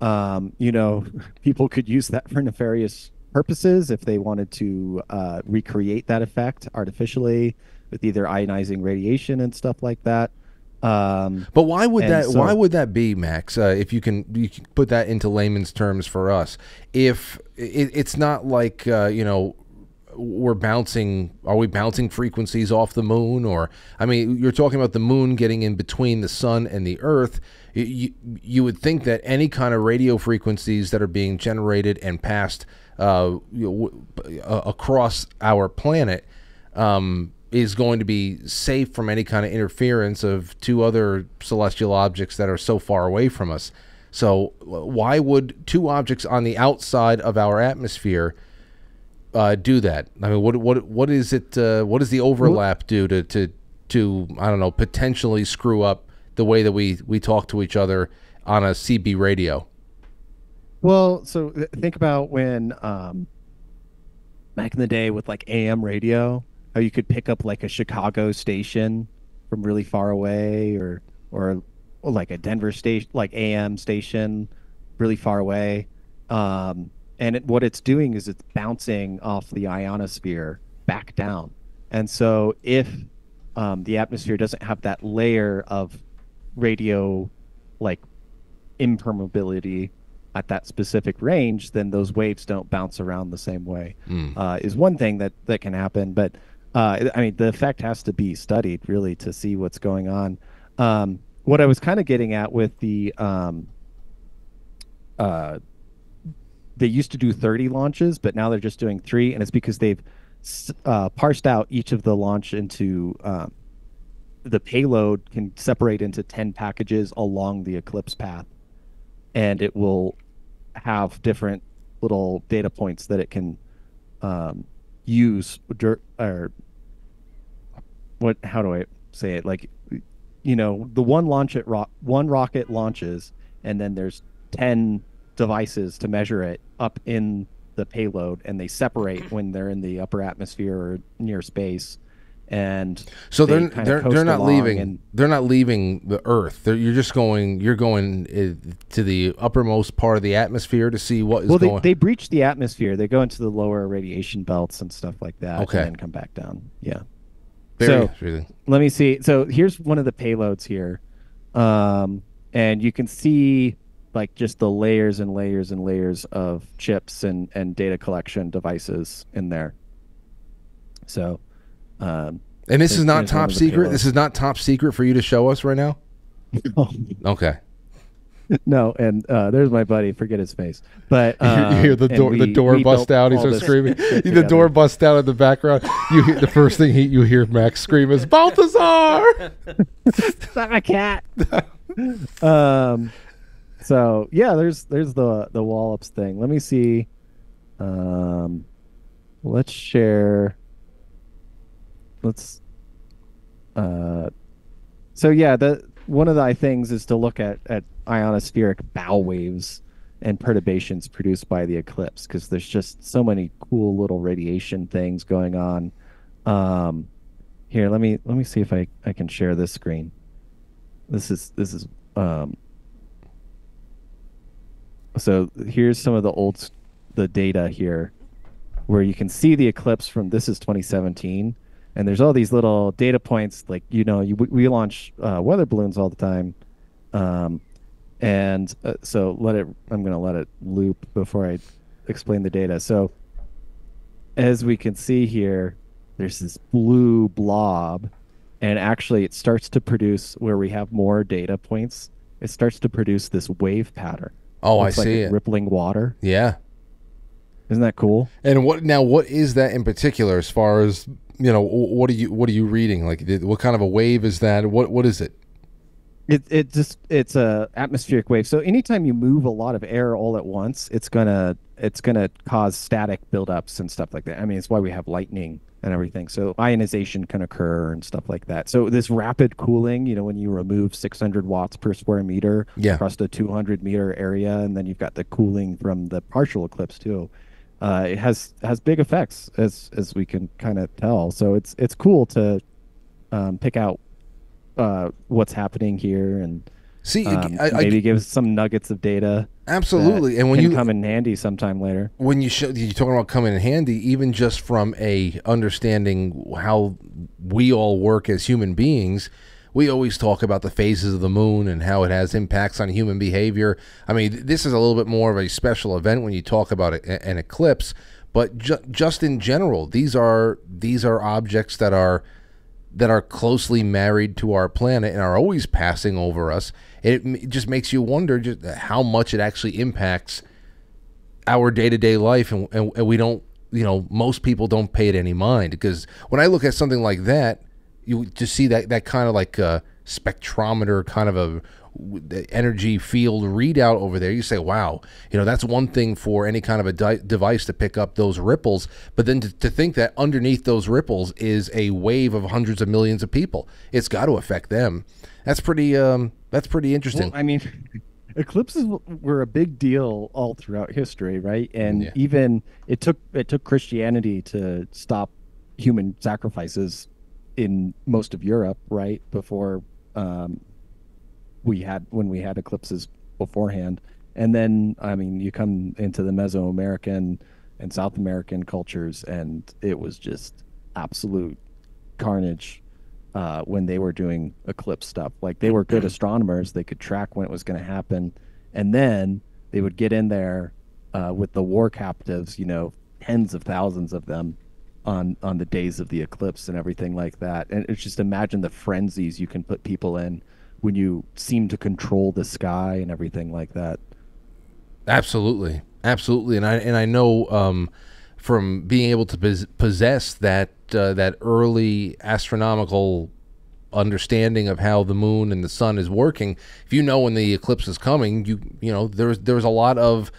Um, you know, [laughs] people could use that for nefarious purposes if they wanted to uh, recreate that effect artificially with either ionizing radiation and stuff like that. Um, But why would that so- why would that be, Max? Uh, if you can, you can put that into layman's terms for us. If it, it's not like uh, you know we're bouncing, are we bouncing frequencies off the moon? Or I mean, you're talking about the moon getting in between the sun and the Earth. You, you, would think that any kind of radio frequencies that are being generated and passed you know, w- uh, across our planet um, is going to be safe from any kind of interference of two other celestial objects that are so far away from us. So, why would two objects on the outside of our atmosphere uh, do that? I mean, what what what is it? Uh, what does the overlap do to to to I don't know potentially screw up the way that we we talk to each other on a CB radio? Well, so th- think about when um, back in the day with like AM radio, how you could pick up like a Chicago station from really far away, or or, or like a Denver station, like AM station, really far away. Um, and it, what it's doing is it's bouncing off the ionosphere back down. And so if um, the atmosphere doesn't have that layer of radio like impermeability at that specific range, then those waves don't bounce around the same way. Uh, is one thing that that can happen, but uh, I mean the effect has to be studied really to see what's going on. Um, what I was kind of getting at with the um, uh, they used to do 30 launches, but now they're just doing three, and it's because they've uh, parsed out each of the launch into um, the payload can separate into 10 packages along the eclipse path and it will have different little data points that it can um, use or what how do i say it like you know the one launch it ro- one rocket launches and then there's 10 devices to measure it up in the payload and they separate [laughs] when they're in the upper atmosphere or near space and So they they're they're they're not leaving. and they're not leaving the Earth. They're, you're just going. You're going uh, to the uppermost part of the atmosphere to see what is well they, going. they breach the atmosphere they go into the lower radiation belts and stuff like that Okay. and then come back down yeah Very so let me see so here's one of the payloads here um, and you can see like just the layers and layers and layers of chips and and data collection devices in there so um, And this is not top secret. This is not top secret for you to show us right now. [laughs] Okay. [laughs] no and uh, there's my buddy forget his face but You hear- um, [laughs] you hear the and door. the door bust out. He starts screaming. the door together. busts out in the background. You hear the first thing he, you hear Max scream is Balthazar. [laughs] not my cat. um, so yeah, there's there's the the Wallops thing. Let me see. Um, let's share. Let's. Uh, so yeah, the one of the things is to look at at ionospheric bow waves and perturbations produced by the eclipse because there's just so many cool little radiation things going on. Um, here, let me let me see if I I can share this screen. This is this is um. So here's some of the old the data here, where you can see the eclipse from this is 2017, and there's all these little data points like you know you we launch uh, weather balloons all the time, um, and uh, so let it. I'm going to let it loop before I explain the data. So as we can see here, there's this blue blob, and actually it starts to produce where we have more data points. It starts to produce this wave pattern. Oh, I like see it. rippling water. Yeah. Isn't that cool? And what now? What is that in particular? As far as you know, what are you what are you reading? Like, what kind of a wave is that? What what is it? It it just it's a atmospheric wave. So anytime you move a lot of air all at once, it's gonna it's gonna cause static buildups and stuff like that. I mean, it's why we have lightning and everything. So ionization can occur and stuff like that. So this rapid cooling, you know, when you remove 600 watts per square meter Yeah. across a 200 meter area, and then you've got the cooling from the partial eclipse too. Uh, it has has big effects as as we can kind of tell. So it's it's cool to um, pick out uh, what's happening here and See, um, I, I, maybe give some nuggets of data. absolutely. And when can you come in handy sometime later. when you show you're talking about coming in handy, even just from a understanding how we all work as human beings, we always talk about the phases of the moon and how it has impacts on human behavior. I mean, this is a little bit more of a special event when you talk about an eclipse, but ju- just in general, these are these are objects that are that are closely married to our planet and are always passing over us. It, just makes you wonder just how much it actually impacts our day-to-day life and, and, and we don't you know most people don't pay it any mind because when i look at something like that you just see that that kind of like uh spectrometer kind of a the energy field readout over there you say wow you know that's one thing for any kind of a di- device to pick up those ripples but then to, to think that underneath those ripples is a wave of hundreds of millions of people it's got to affect them that's pretty um that's pretty interesting Well, I mean, [laughs] eclipses were a big deal all throughout history, right? And Yeah. even it took it took Christianity to stop human sacrifices in most of Europe, right? Before um, we had when we had eclipses beforehand, and then I mean, you come into the Mesoamerican and South American cultures, and it was just absolute carnage uh, when they were doing eclipse stuff. Like they were good astronomers; they could track when it was going to happen, and then they would get in there uh, with the war captives. You know, tens of thousands of them on on the days of the eclipse and everything like that. And it's just imagine the frenzies you can put people in when you seem to control the sky and everything like that. Absolutely, absolutely, and I and I know um, from being able to possess that uh, that early astronomical understanding of how the moon and the sun is working. If you know when the eclipse is coming, you you know there's there's a lot of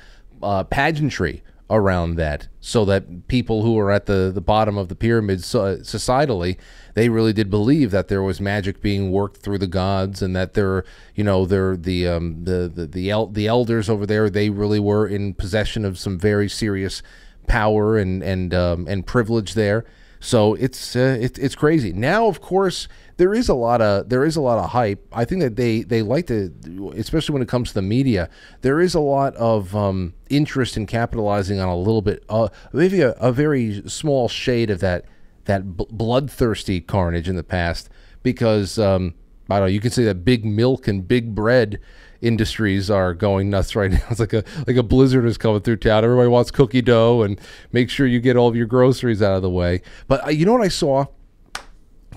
uh, pageantry around that, so that people who are at the the bottom of the pyramid so, societally, they really did believe that there was magic being worked through the gods, and that there you know they're the um, the the the, el- the elders over there, they really were in possession of some very serious power and and um, and privilege there. So it's uh, it, it's crazy. Now, of course, there is a lot of there is a lot of hype. I think that they they like to, especially when it comes to the media. There is a lot of um, interest in capitalizing on a little bit, uh, maybe a, a very small shade of that that bloodthirsty carnage in the past. Because um, I don't know, you can say that big milk and big bread industries are going nuts right [laughs] now. It's like a like a blizzard is coming through town. Everybody wants cookie dough and make sure you get all of your groceries out of the way. But uh, you know what I saw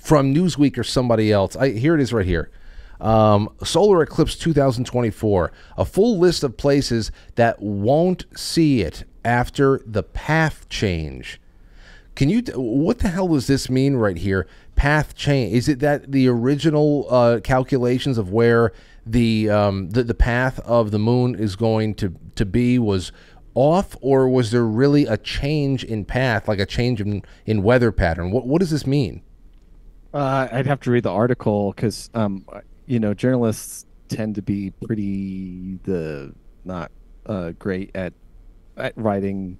from Newsweek or somebody else? I here it is right here. Um, Solar Eclipse 2024, a full list of places that won't see it after the path change. Can you? What the hell does this mean right here? Path change. Is it that the original uh, calculations of where the, um, the the path of the moon is going to to be was off, or was there really a change in path, like a change in in weather pattern? What what does this mean? Uh, I'd have to read the article because, um, you know, journalists tend to be pretty the not uh, great at at writing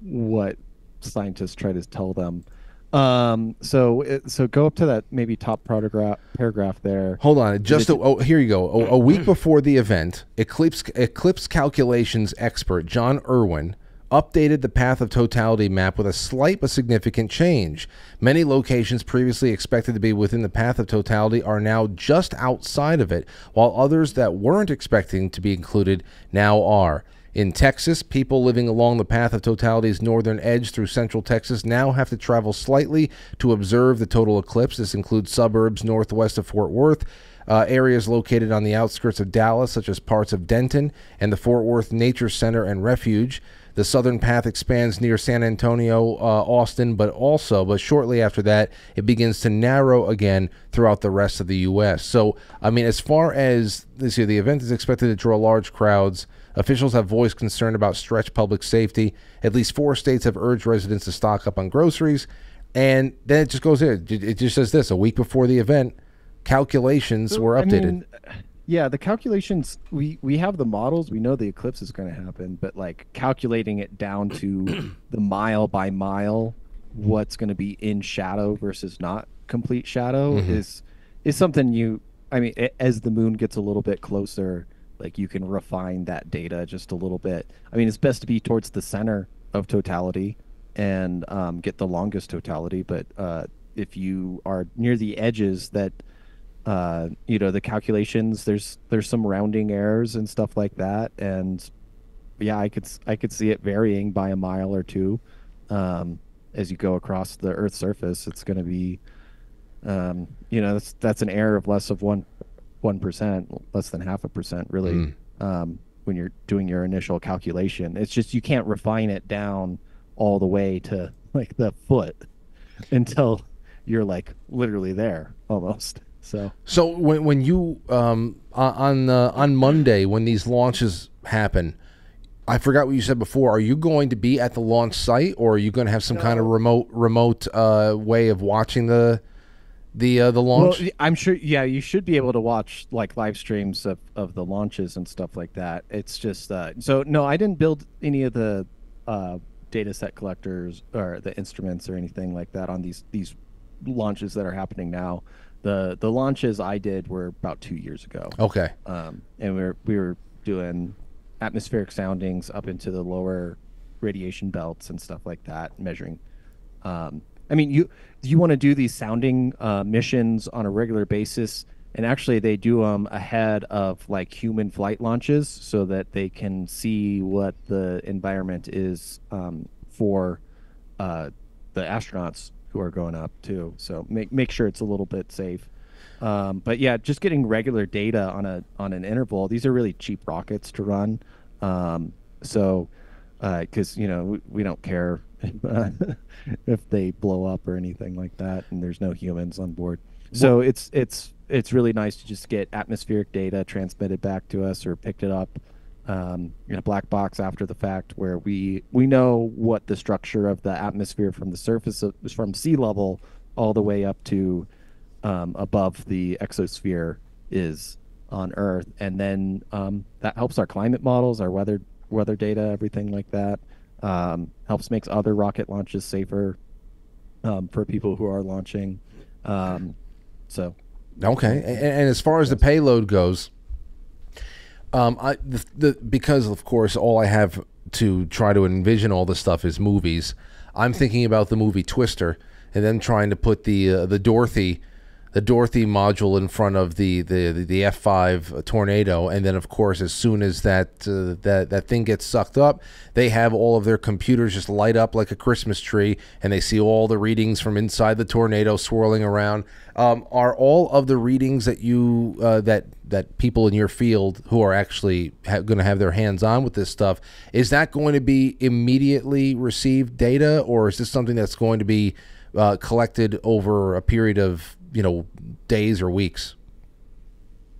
what scientists try to tell them. Um, so it, so go up to that maybe top paragraph paragraph there. Hold on, just a, oh here you go. A, a week before the event, Eclipse Eclipse calculations expert John Irwin updated the path of totality map with a slight but significant change. Many locations previously expected to be within the path of totality are now just outside of it, while others that weren't expecting to be included now are. In Texas, people living along the path of totality's northern edge through central Texas now have to travel slightly to observe the total eclipse. This includes suburbs northwest of Fort Worth, uh, areas located on the outskirts of Dallas, such as parts of Denton and the Fort Worth Nature Center and Refuge. The southern path expands near San Antonio, uh, Austin, but also, but shortly after that, it begins to narrow again throughout the rest of the U.S. So, I mean, as far as this year, the event is expected to draw large crowds. Officials have voiced concern about stretched public safety. At least four states have urged residents to stock up on groceries. And then it just goes in. It just says this a week before the event, calculations were I updated. mean, yeah, the calculations we we have the models. We know the eclipse is going to happen, but like calculating it down to [clears throat] the mile by mile, what's going to be in shadow versus not complete shadow Mhm. is is something you. I mean, as the moon gets a little bit closer, like you can refine that data just a little bit. I mean, it's best to be towards the center of totality and um, get the longest totality, but uh, if you are near the edges that uh, you know the calculations there's there's some rounding errors and stuff like that. And yeah i could i could see it varying by a mile or two um, as you go across the earth's surface. It's going to be um, you know that's that's an error of less of one one percent less than half a percent really Mm. um, when you're doing your initial calculation. It's just you can't refine it down all the way to like the foot [laughs] until you're like literally there almost so So when when you um on on, uh, on Monday when these launches happen, I forgot what you said before. Are you going to be at the launch site, or are you going to have some kind of remote remote uh, way of watching the the uh, the launch? Well, I'm sure. Yeah, you should be able to watch like live streams of, of the launches and stuff like that. It's just uh, so no, I didn't build any of the uh, data set collectors or the instruments or anything like that on these these launches that are happening now. The the launches I did were about two years ago. okay. um, and we were we were doing atmospheric soundings up into the lower radiation belts and stuff like that, measuring. Um, I mean, you you want to do these sounding uh, missions on a regular basis, and actually they do them ahead of like human flight launches, so that they can see what the environment is um, for uh, the astronauts who are going up too. So make make sure it's a little bit safe. Um, but yeah, just getting regular data on a on an interval. These are really cheap rockets to run. Um, so because you know we, we don't care [laughs] if they blow up or anything like that, and there's no humans on board. So it's it's it's really nice to just get atmospheric data transmitted back to us or picked it up um, in a black box after the fact, where we we know what the structure of the atmosphere from the surface of, from sea level all the way up to um, above the exosphere is on Earth, and then um, that helps our climate models, our weather weather data, everything like that. Um, helps makes other rocket launches safer um, for people who are launching. Um, so Okay, and, and as far as the payload goes, um, I the, the because of course all I have to try to envision all this stuff is movies. I'm thinking about the movie Twister, and then trying to put the uh, the Dorothy, the Dorothy module in front of the the the F5 tornado, and then of course as soon as that uh, that that thing gets sucked up, they have all of their computers just light up like a Christmas tree, and they see all the readings from inside the tornado swirling around. Um, are all of the readings that you uh, that that people in your field who are actually going to have their hands on with this stuff is that going to be immediately received data, or is this something that's going to be uh, collected over a period of you know days or weeks?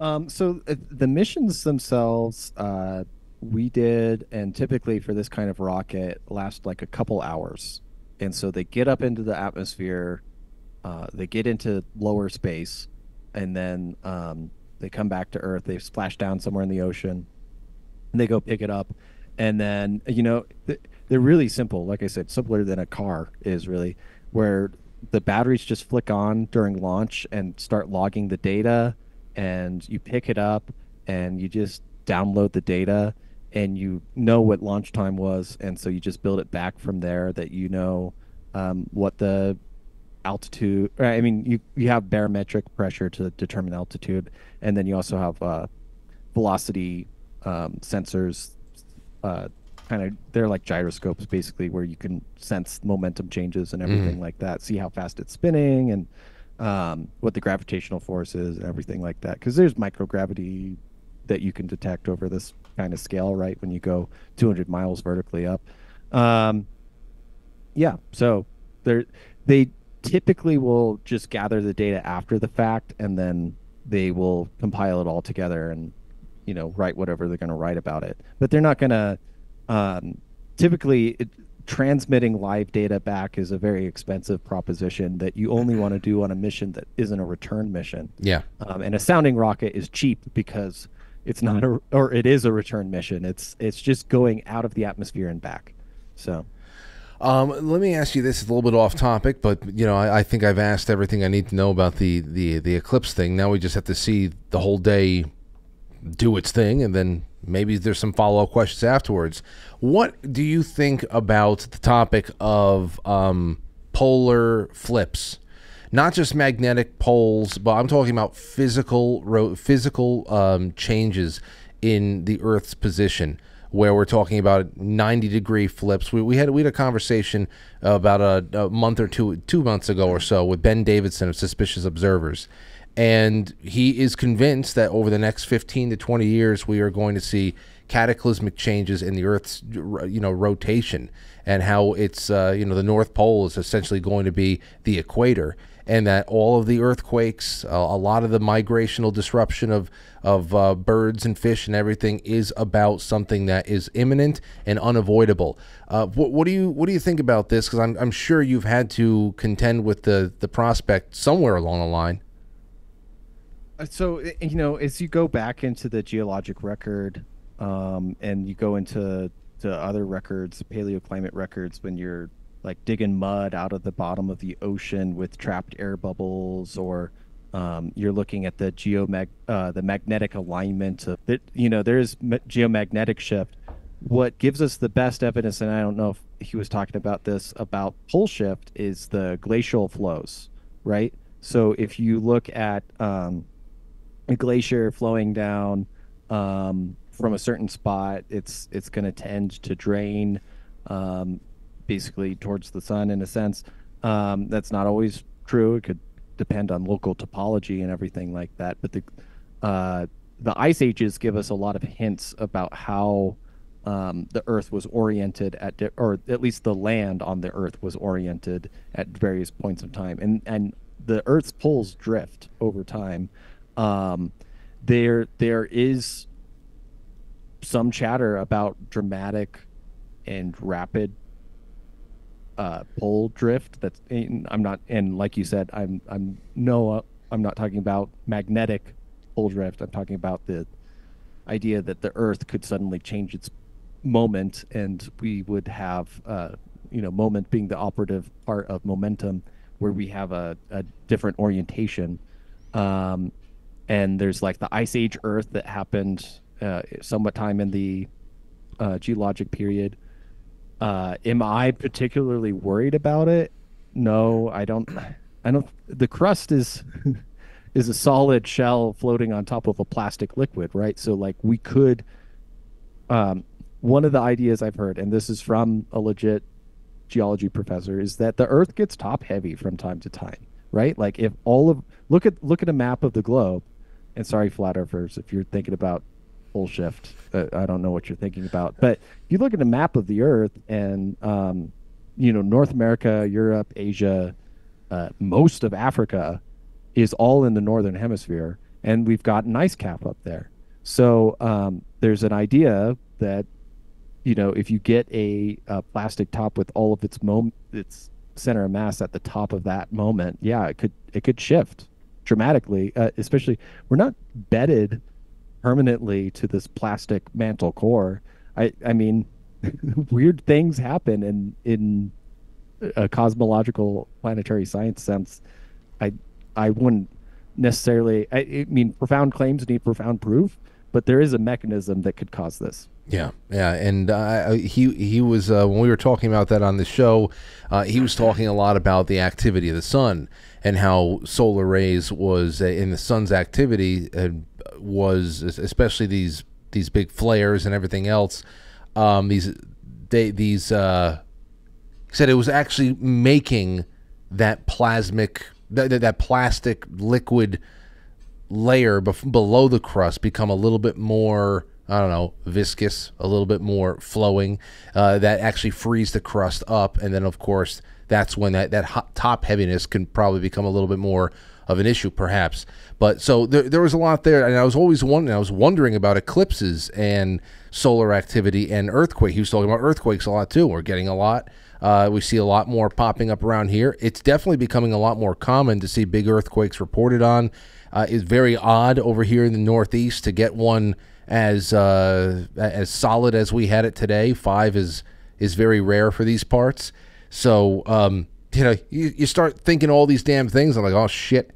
Um, so uh, the missions themselves, uh, we did, and typically for this kind of rocket, last like a couple hours. And so they get up into the atmosphere, uh, they get into lower space, and then um, they come back to Earth. They splash down somewhere in the ocean, and they go pick it up. And then, you know, th- they're really simple. Like I said, simpler than a car is really, where the batteries just flick on during launch and start logging the data and you pick it up and you just download the data and you know what launch time was, and so you just build it back from there. That you know um, what the altitude. I mean, you you have barometric pressure to determine altitude, and then you also have uh, velocity um, sensors. Uh, kind of, they're like gyroscopes, basically, where you can sense momentum changes and everything like that. See how fast it's spinning and um, what the gravitational force is and everything like that. Because there's microgravity that you can detect over this kind of scale, right? When you go 200 miles vertically up. Um, yeah, so they're they typically will just gather the data after the fact, and then they will compile it all together and you know write whatever they're going to write about it. But they're not going to. Um, typically, it, transmitting live data back is a very expensive proposition that you only want to do on a mission that isn't a return mission. Yeah. Um, and a sounding rocket is cheap because it's not a or it is a return mission. It's it's just going out of the atmosphere and back. So Um, let me ask you this: it's a little bit off topic, but you know, I, I think I've asked everything I need to know about the, the the eclipse thing. Now we just have to see the whole day do its thing, and then maybe there's some follow up questions afterwards. What do you think about the topic of um, polar flips? Not just magnetic poles, but I'm talking about physical physical um, changes in the Earth's position where we're talking about 90 degree flips. We, we had we had a conversation about a, a month or two two months ago or so with Ben Davidson of Suspicious Observers, and he is convinced that over the next 15 to 20 years we are going to see cataclysmic changes in the Earth's you know rotation and how it's uh, you know the North Pole is essentially going to be the equator and that all of the earthquakes, uh, a lot of the migrational disruption of of uh, birds and fish and everything is about something that is imminent and unavoidable. Uh, what, what do you what do you think about this? Because I'm I'm sure you've had to contend with the the prospect somewhere along the line. Uh, so you know as you go back into the geologic record um, and you go into to other records paleoclimate records when you're like digging mud out of the bottom of the ocean with trapped air bubbles or um, you're looking at the geomag uh, the magnetic alignment of you know there's geomagnetic shift. What gives us the best evidence and i don't know if he was talking about this about pole shift is the glacial flows right? So if you look at um, a glacier flowing down um, from a certain spot, it's it's going to tend to drain um, basically towards the sun in a sense. Um, that's not always true. It could depend on local topology and everything like that. But the uh, the ice ages give us a lot of hints about how um, the Earth was oriented at, di- or at least the land on the Earth was oriented at various points of time, and and the Earth's poles drift over time. Um, there there is some chatter about dramatic and rapid uh, pole drift. That's I'm not, and like you said, I'm I'm no, I'm not talking about magnetic pole drift. I'm talking about the idea that the Earth could suddenly change its moment, and we would have, uh, you know, moment being the operative part of momentum, where we have a, a different orientation. Um, and there's like the ice age Earth that happened uh, somewhat time in the uh, geologic period. Uh, am I particularly worried about it? No, I don't. I don't. The crust is is a solid shell floating on top of a plastic liquid, right? So like we could. Um, one of the ideas I've heard, and this is from a legit geology professor, is that the Earth gets top heavy from time to time, right? Like if all of look at look at a map of the globe, and sorry, flat earthers, if you're thinking about pole shift. Uh, I don't know what you're thinking about, but if you look at a map of the Earth and um, you know North America, Europe, Asia, uh, most of Africa is all in the northern hemisphere, and we've got an ice cap up there. So um, there's an idea that you know if you get a, a plastic top with all of its mom its center of mass at the top of that moment, yeah, it could it could shift dramatically. Uh, especially we're not bedded permanently to this plastic mantle core. I I mean, [laughs] weird things happen in in a cosmological planetary science sense. I I wouldn't necessarily. I, I mean, profound claims need profound proof, but there is a mechanism that could cause this. Yeah, yeah, and uh, he he was uh, when we were talking about that on the show, uh, he was talking a lot about the activity of the sun and how solar rays was uh, in the sun's activity uh, was especially these these big flares and everything else. Um, these they these uh, said it was actually making that plasmic that, that, plastic liquid layer bef- below the crust become a little bit more I don't know, viscous, a little bit more flowing. Uh, that actually frees the crust up, and then of course that's when that that hot top heaviness can probably become a little bit more of an issue, perhaps. But so there, there was a lot there, and I was always wondering. I was wondering about eclipses and solar activity and earthquake. He was talking about earthquakes a lot too. We're getting a lot. Uh, we see a lot more popping up around here. It's definitely becoming a lot more common to see big earthquakes reported on. Uh, it's very odd over here in the Northeast to get one as uh, as solid as we had it today. Five is is very rare for these parts. So um, you know, you, you start thinking all these damn things. I'm like, oh shit,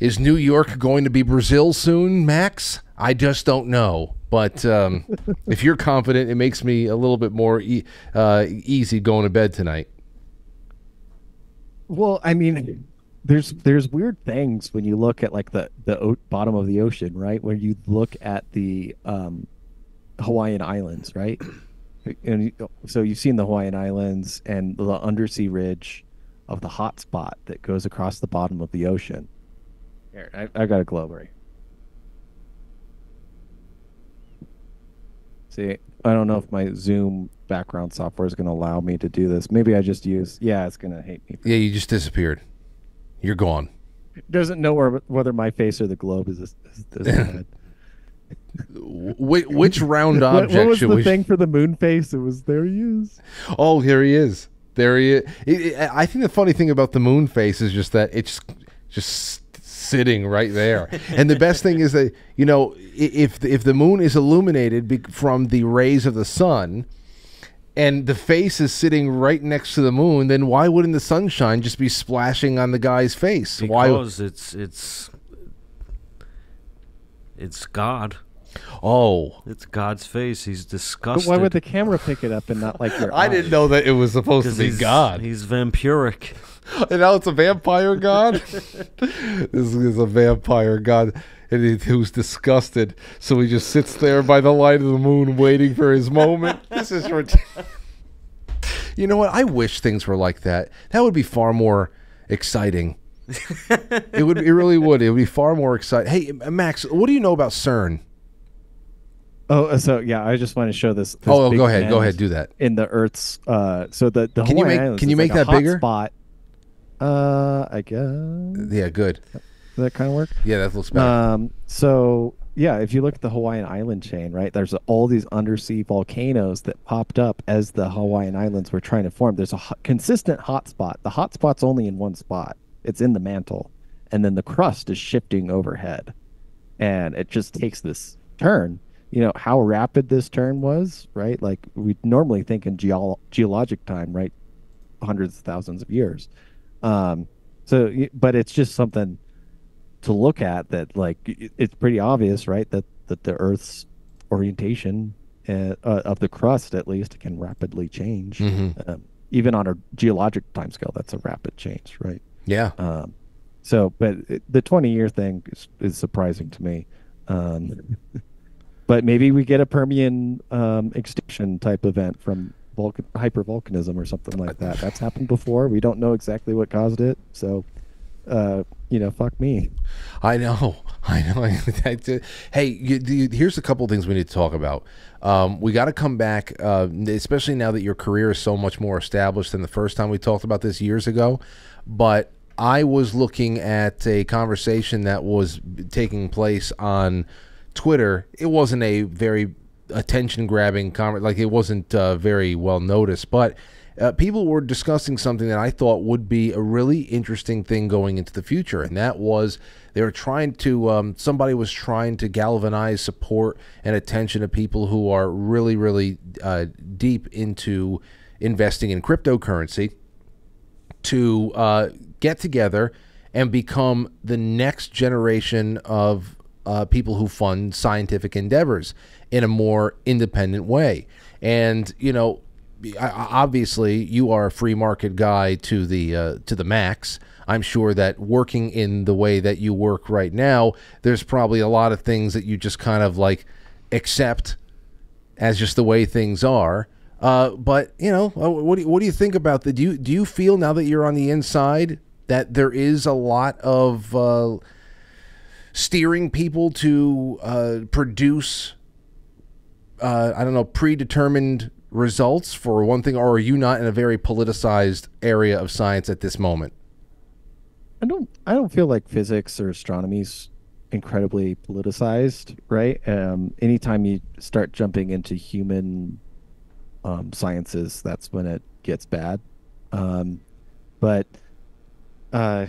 is New York going to be Brazil soon, Max? I just don't know. But um, [laughs] if you're confident, it makes me a little bit more e- uh, easy going to bed tonight. Well, I mean, there's there's weird things when you look at like the the o- bottom of the ocean, right? When you look at the um, Hawaiian Islands, right? [clears throat] And so you've seen the Hawaiian Islands and the undersea ridge of the hot spot that goes across the bottom of the ocean. Here, I, I got a globe right. See, I don't know if my Zoom background software is going to allow me to do this. Maybe I just use. Yeah, it's going to hate me. Yeah, you just disappeared. You're gone. doesn't know where, whether my face or the globe is. is, is. [laughs] Which, which round object what was should the we? thing for the moon face? It was there. He is. Oh, here he is. There he is. It- it- I think the funny thing about the moon face is just that it's just sitting right there. and the best thing is that you know if if the moon is illuminated from the rays of the sun. And the face is sitting right next to the moon. Then why wouldn't the sunshine just be splashing on the guy's face? why? Because it's it's it's God. Oh, It's God's face. He's But why would the camera pick it up and not like your? [laughs] I eye? didn't know that it was supposed to be he's, God. He's vampiric. [laughs] and now it's a vampire god. [laughs] this is a vampire god, and he, was disgusted. So he just sits there by the light of the moon, waiting for his moment. [laughs] this is ridiculous. You know what? I wish things were like that. That would be far more exciting. it would. It really would. It would be far more exciting. Hey, Max, what do you know about CERN? Oh, uh, so yeah, I just want to show this. this Oh, go ahead. Go ahead. Do that. in the Earth's. Uh, so the the Can you make- Islands can you make like that bigger? Spot. Uh, I guess Yeah. Good. That kind of work. Yeah, that looks better. Um, so yeah, if you look at the Hawaiian island chain, right, there's all these undersea volcanoes that popped up as the Hawaiian Islands were trying to form. There's a consistent hotspot. The hotspot's only in one spot. It's in the mantle, and then the crust is shifting overhead, and it just takes this turn. You know how rapid this turn was, right? Like we normally think in geol- geologic time, right? Hundreds of thousands of years. Um, so, but it's just something to look at that like it's pretty obvious right that that the earth's orientation uh, uh, of the crust at least can rapidly change. Mhm. um, even on a geologic timescale that's a rapid change right? Yeah. um, so but it, the 20 year thing is, is surprising to me. Um, [laughs] but maybe we get a permian um, extinction type event from Vulcan, hypervolcanism or something like that. That's happened before. We don't know exactly what caused it so uh, you know fuck me I know, [laughs] I know. [laughs] hey, you, you, here's a couple things we need to talk about. Um, we got to come back, uh, especially now that your career is so much more established than the first time we talked about this years ago. But I was looking at a conversation that was taking place on Twitter. It wasn't a very attention grabbing comment, like it wasn't uh, very well noticed, but uh, people were discussing something that I thought would be a really interesting thing going into the future, and that was they were trying to. Um, somebody was trying to galvanize support and attention of people who are really, really uh, deep into investing in cryptocurrency to uh, get together and become the next generation of uh, people who fund scientific endeavors in a more independent way. And you know, obviously, you are a free market guy to the uh, to the max. I'm sure that working in the way that you work right now, there's probably a lot of things that you just kind of like accept as just the way things are. Uh, but you know, uh, what do you, what do you think about the? Do you do you feel now that you're on the inside that there is a lot of uh, steering people to uh, produce? Uh, I don't know, predetermined results for one thing, or are you not in a very politicized area of science at this moment? I don't I don't feel like physics or astronomy's incredibly politicized, right? Um, anytime you start jumping into human um, sciences, that's when it gets bad. Um, but uh,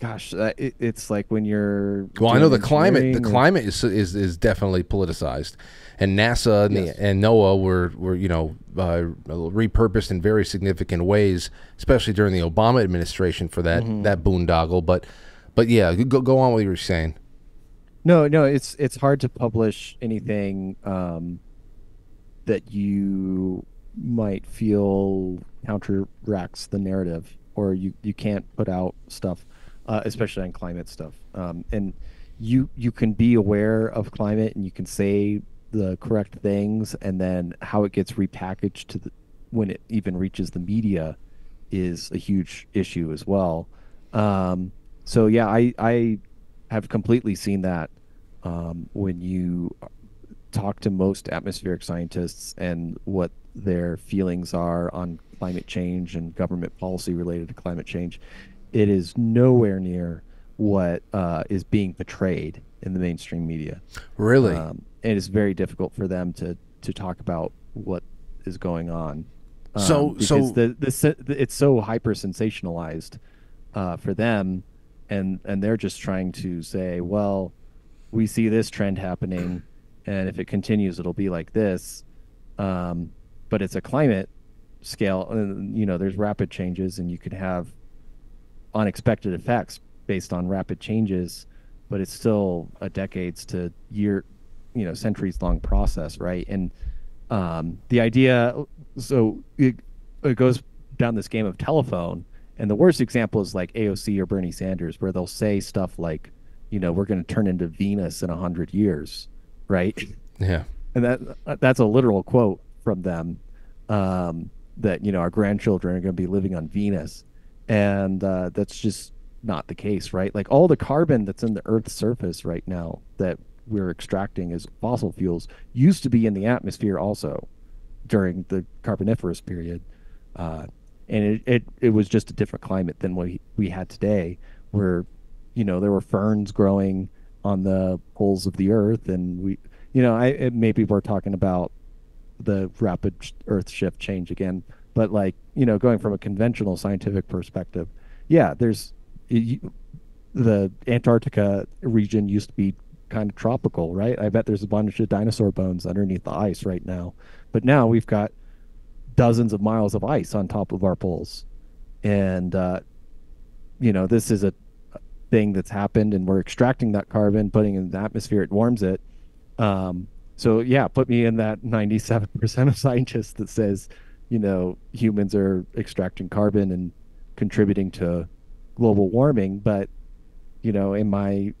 gosh, uh, it, it's like when you're Well, I know the climate. The or- climate is is, is definitely politicized, and NASA and, Yes. the, and NOAA were were you know uh, repurposed in very significant ways, especially during the Obama administration for that Mm-hmm. that boondoggle. But but yeah, go go on with what you were saying. No, no, it's it's hard to publish anything um, that you might feel counteracts the narrative, or you you can't put out stuff, uh, especially on climate stuff. Um, and you you can be aware of climate and you can say the correct things, and then how it gets repackaged to the when it even reaches the media is a huge issue as well. Um, so yeah, I I have completely seen that um, when you talk to most atmospheric scientists and what their feelings are on climate change and government policy related to climate change. It is nowhere near what uh, is being portrayed in the mainstream media. Really, Um, it is very difficult for them to to talk about what is going on. Um, So- so- the, the se- it's so hyper sensationalized uh, for them, and and they're just trying to say, well, we see this trend happening, and if it continues, it'll be like this. Um, but it's a climate scale, and you know, there's rapid changes, and you could have unexpected effects based on rapid changes, but it's still a decades to year, you know, centuries long process, right? And um, the idea, so it, it goes down this game of telephone, and the worst example is like AOC or Bernie Sanders, where they'll say stuff like, you know, we're going to turn into Venus in a hundred years, right? yeah. and that that's a literal quote from them um, that you know our grandchildren are going to be living on Venus, and uh, that's just not the case, right? Like all the carbon that's in the Earth's surface right now that we're extracting as fossil fuels used to be in the atmosphere also during the Carboniferous period, uh, and it, it it was just a different climate than what we, we had today, where you know there were ferns growing on the poles of the Earth, and we you know I it, maybe we're talking about the rapid Earth shift change again, but like you know going from a conventional scientific perspective, yeah, there's the Antarctica region used to be kind of tropical, right? I bet there's a bunch of dinosaur bones underneath the ice right now. But now we've got dozens of miles of ice on top of our poles. And, uh, you know, this is a thing that's happened, and we're extracting that carbon, putting it in the atmosphere, it warms it. Um, so, yeah, put me in that 97% of scientists that says, you know, humans are extracting carbon and contributing to global warming. But, you know, am I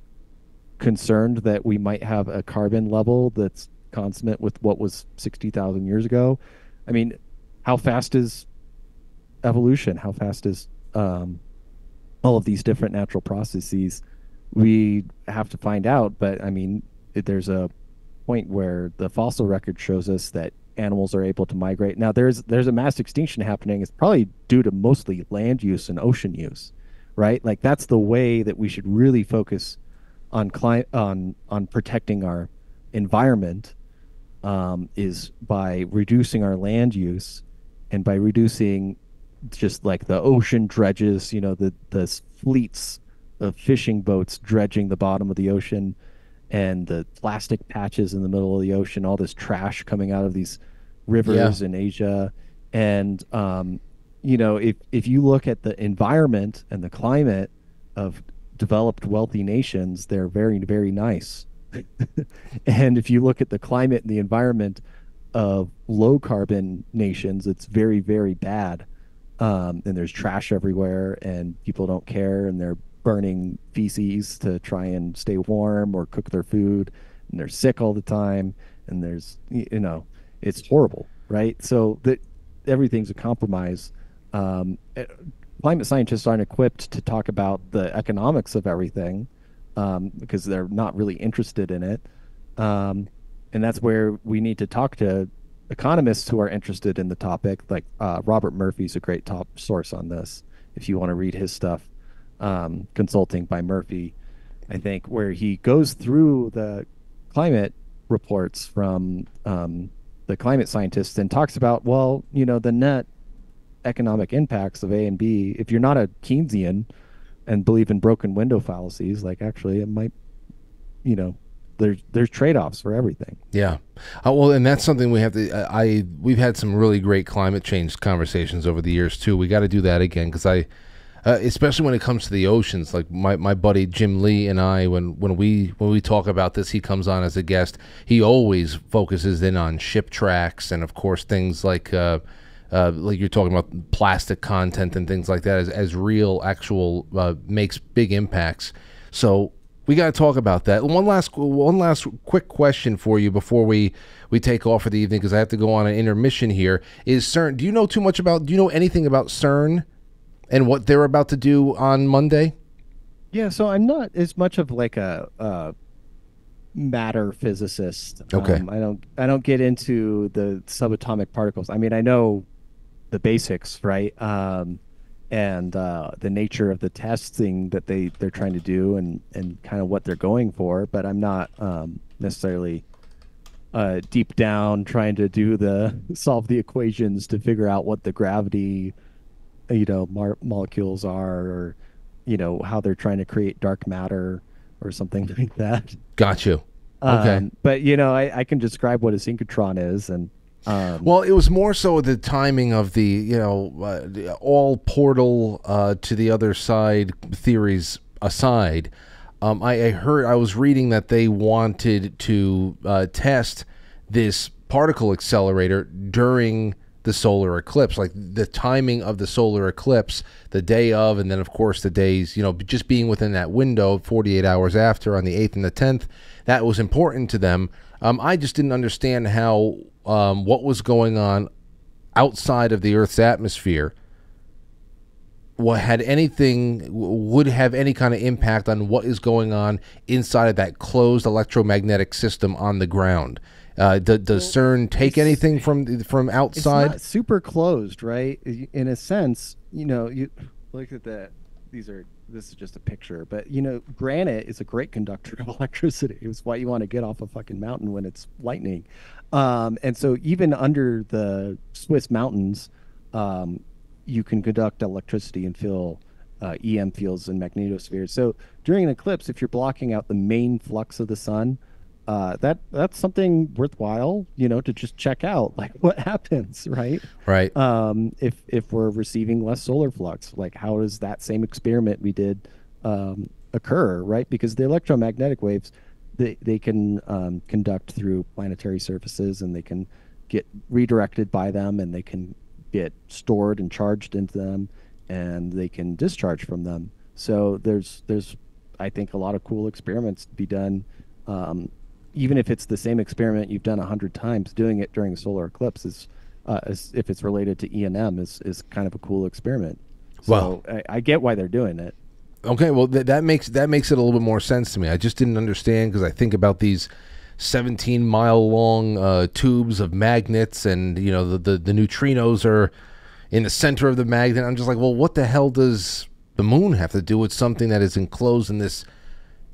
concerned that we might have a carbon level that's consonant with what was 60,000 years ago. I mean, how fast is evolution? How fast is um, all of these different natural processes? We have to find out, but I mean, there's a point where the fossil record shows us that animals are able to migrate. Now, there's there's a mass extinction happening. It's probably due to mostly land use and ocean use, right? Like that's the way that we should really focus on cli- on on protecting our environment um, is by reducing our land use and by reducing just like the ocean dredges, you know, the the fleets of fishing boats dredging the bottom of the ocean and the plastic patches in the middle of the ocean, all this trash coming out of these rivers in Asia. And um, you know, if if you look at the environment and the climate of developed wealthy nations, they're very, very nice. [laughs] and if you look at the climate and the environment of low carbon nations, it's very, very bad. Um, and there's trash everywhere, and people don't care, and they're burning feces to try and stay warm or cook their food, and they're sick all the time, and there's you know, it's horrible, right? So that everything's a compromise. Um, eh, climate scientists aren't equipped to talk about the economics of everything um, because they're not really interested in it. Um, and that's where we need to talk to economists who are interested in the topic. Like uh, Robert Murphy's a great top source on this. If you want to read his stuff, um, consulting by Murphy, I think, where he goes through the climate reports from um, the climate scientists and talks about, well, you know, the net economic impacts of A and B. If you're not a Keynesian and believe in broken window fallacies, like actually it might, you know, there's there's trade-offs for everything. Yeah, uh, well, and that's something we have to. Uh, I we've had some really great climate change conversations over the years too. We got to do that again because I, uh, especially when it comes to the oceans. Like my, my buddy Jim Lee and I, when when we when we talk about this, he comes on as a guest. He always focuses in on ship tracks and of course things like. Uh, uh, like you're talking about plastic content and things like that as, as real actual uh, makes big impacts so we got to talk about that one last one last quick question for you before we we take off for the evening because i have to go on an intermission here is cern do you know too much about do you know anything about cern and what they're about to do on monday yeah so i'm not as much of like a, matter physicist okay um, i don't i don't get into the subatomic particles i mean i know the basics, right? Um, and uh, the nature of the testing that they they're trying to do, and and kind of what they're going for. But I'm not um, necessarily uh, deep down trying to do the [laughs] solve the equations to figure out what the gravity, you know, mar- molecules are, or you know how they're trying to create dark matter or something [laughs] like that. Got you. Okay. Um, but you know, I, I can describe what a synchrotron is, and um, well, it was more so the timing of the you know uh, all portal uh, to the other side theories aside. Um, I, I, heard I was reading that they wanted to uh, test this particle accelerator during the solar eclipse, like the timing of the solar eclipse, the day of, and then of course the days, you know, just being within that window, 48 hours after on the 8th and the 10th, that was important to them. Um, I just didn't understand how um, what was going on outside of the Earth's atmosphere what had anything would have any kind of impact on what is going on inside of that closed electromagnetic system on the ground. Uh, does, does CERN take anything from from outside? It's super closed, right? In a sense, you know, you look at that. These are this is just a picture, but you know, granite is a great conductor of [laughs] electricity. It's why you want to get off a fucking mountain when it's lightning. Um, and so even under the Swiss mountains, um, you can conduct electricity and feel uh, EM fields and magnetospheres. So during an eclipse, if you're blocking out the main flux of the sun, uh, that that's something worthwhile, you know, to just check out, [laughs] like what happens, right? Right. Um, if if we're receiving less solar flux, like how does that same experiment we did um, occur, right? Because the electromagnetic waves they, they can um, conduct through planetary surfaces and they can get redirected by them and they can get stored and charged into them and they can discharge from them. So there's there's I think a lot of cool experiments to be done. Um, even if it's the same experiment you've done a hundred times, doing it during a solar eclipse is, uh, is, if it's related to E&M is is kind of a cool experiment. So well, I, I get why they're doing it. Okay, well th- that makes that makes it a little bit more sense to me. I just didn't understand because I think about these 17 mile long uh, tubes of magnets, and you know the, the, the neutrinos are in the center of the magnet. I'm just like, well, what the hell does the moon have to do with something that is enclosed in this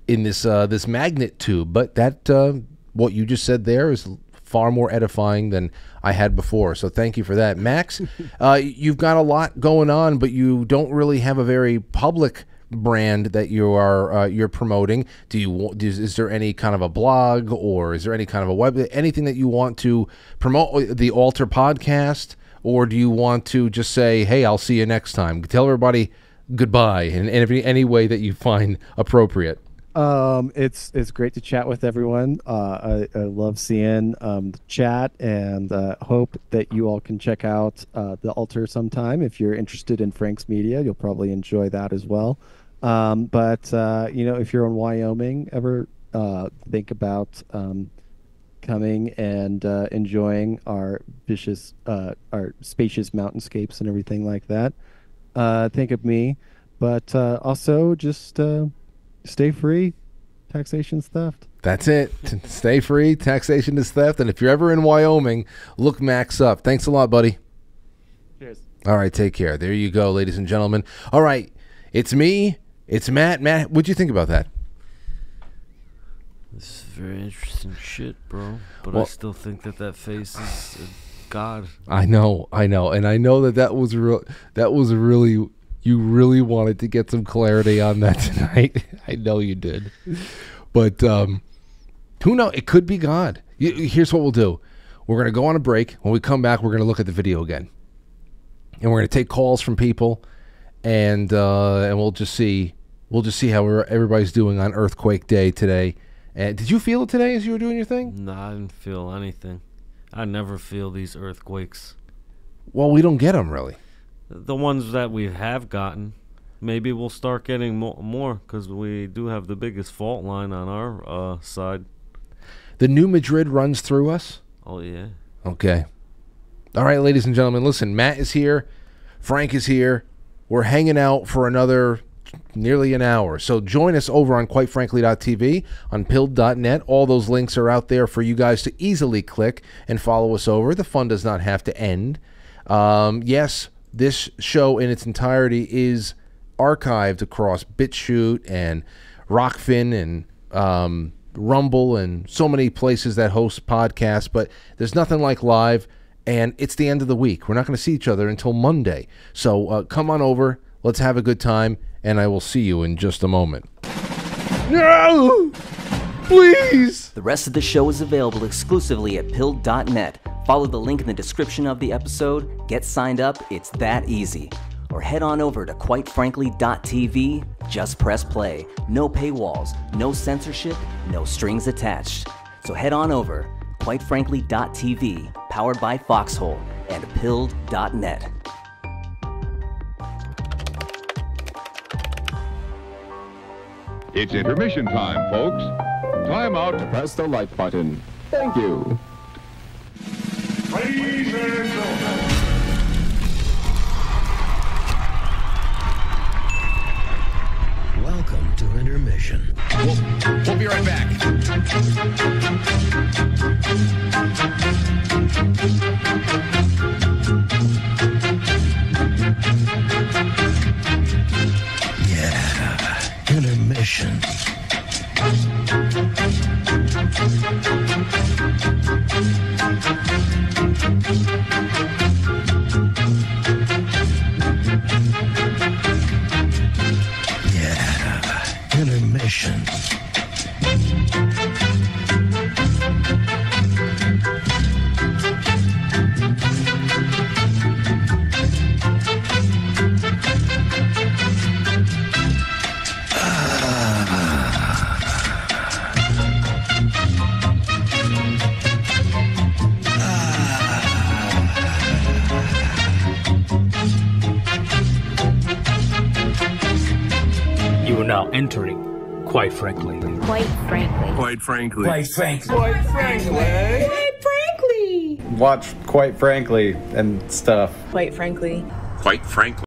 in this uh, this magnet tube? But that uh, what you just said there is far more edifying than I had before. So thank you for that, Max. [laughs] uh, you've got a lot going on, but you don't really have a very public brand that you are uh, you're promoting do you is, is there any kind of a blog or is there any kind of a web anything that you want to promote uh, the Alter podcast or do you want to just say hey i'll see you next time tell everybody goodbye in any, any way that you find appropriate Um, it's it's great to chat with everyone. Uh, I, I love seeing um, the chat and uh, hope that you all can check out uh, the altar sometime. If you're interested in Frank's media, you'll probably enjoy that as well. Um, but uh, you know, if you're in Wyoming, ever uh, think about um, coming and uh, enjoying our vicious, our spacious mountainscapes and everything like that. Think of me, but also just stay free. Taxation's theft. That's it. Stay free. Taxation is theft. And if you're ever in Wyoming, look Max up. Thanks a lot, buddy. Cheers. All right, take care. There you go, ladies and gentlemen. All right, it's me. It's Matt. Matt, what'd you think about that? This is very interesting shit, bro. But I still think that that face is God. I know, I know, and I know that that was real. That was really you really wanted to get some clarity on that [laughs] tonight. I know you did, but um, who knows? It could be God. Here's what we'll do: we're gonna go on a break. When we come back, we're gonna look at the video again, and we're gonna take calls from people, and uh, and we'll just see we'll just see how we're, everybody's doing on Earthquake Day today. And did you feel it today as you were doing your thing? No, I didn't feel anything. I never feel these earthquakes. Well, we don't get them really. The ones that we have gotten, maybe we'll start getting mo- more because we do have the biggest fault line on our uh, side. The New Madrid runs through us. Oh yeah. Okay. All right, ladies and gentlemen, listen, Matt is here. Frank is here. We're hanging out for another nearly an hour. So join us over on quitefrankly.tv, on pilled.net. All those links are out there for you guys to easily click and follow us over. The fun does not have to end. Um, yes, this show in its entirety is archived across BitChute and Rokfin and um, Rumble and so many places that host podcasts, but there's nothing like live. And it's the end of the week. We're not going to see each other until Monday. So uh, come on over. Let's have a good time. And I will see you in just a moment. No! [laughs] Please! The rest of the show is available exclusively at pilled.net. Follow the link in the description of the episode, get signed up, it's that easy. Or head on over to quitefrankly.tv, just press play. No paywalls, no censorship, no strings attached. So head on over, quitefrankly.tv, powered by Foxhole, and pilled.net. It's intermission time, folks. Time out to press the like button. Thank you. Ladies and gentlemen. Welcome to intermission. We'll be right back. Yeah, intermission. Now entering, quite frankly. Quite frankly. Quite frankly. Quite frankly. Quite frankly. Quite frankly. Watch, quite frankly, and stuff. Quite frankly. Quite frankly.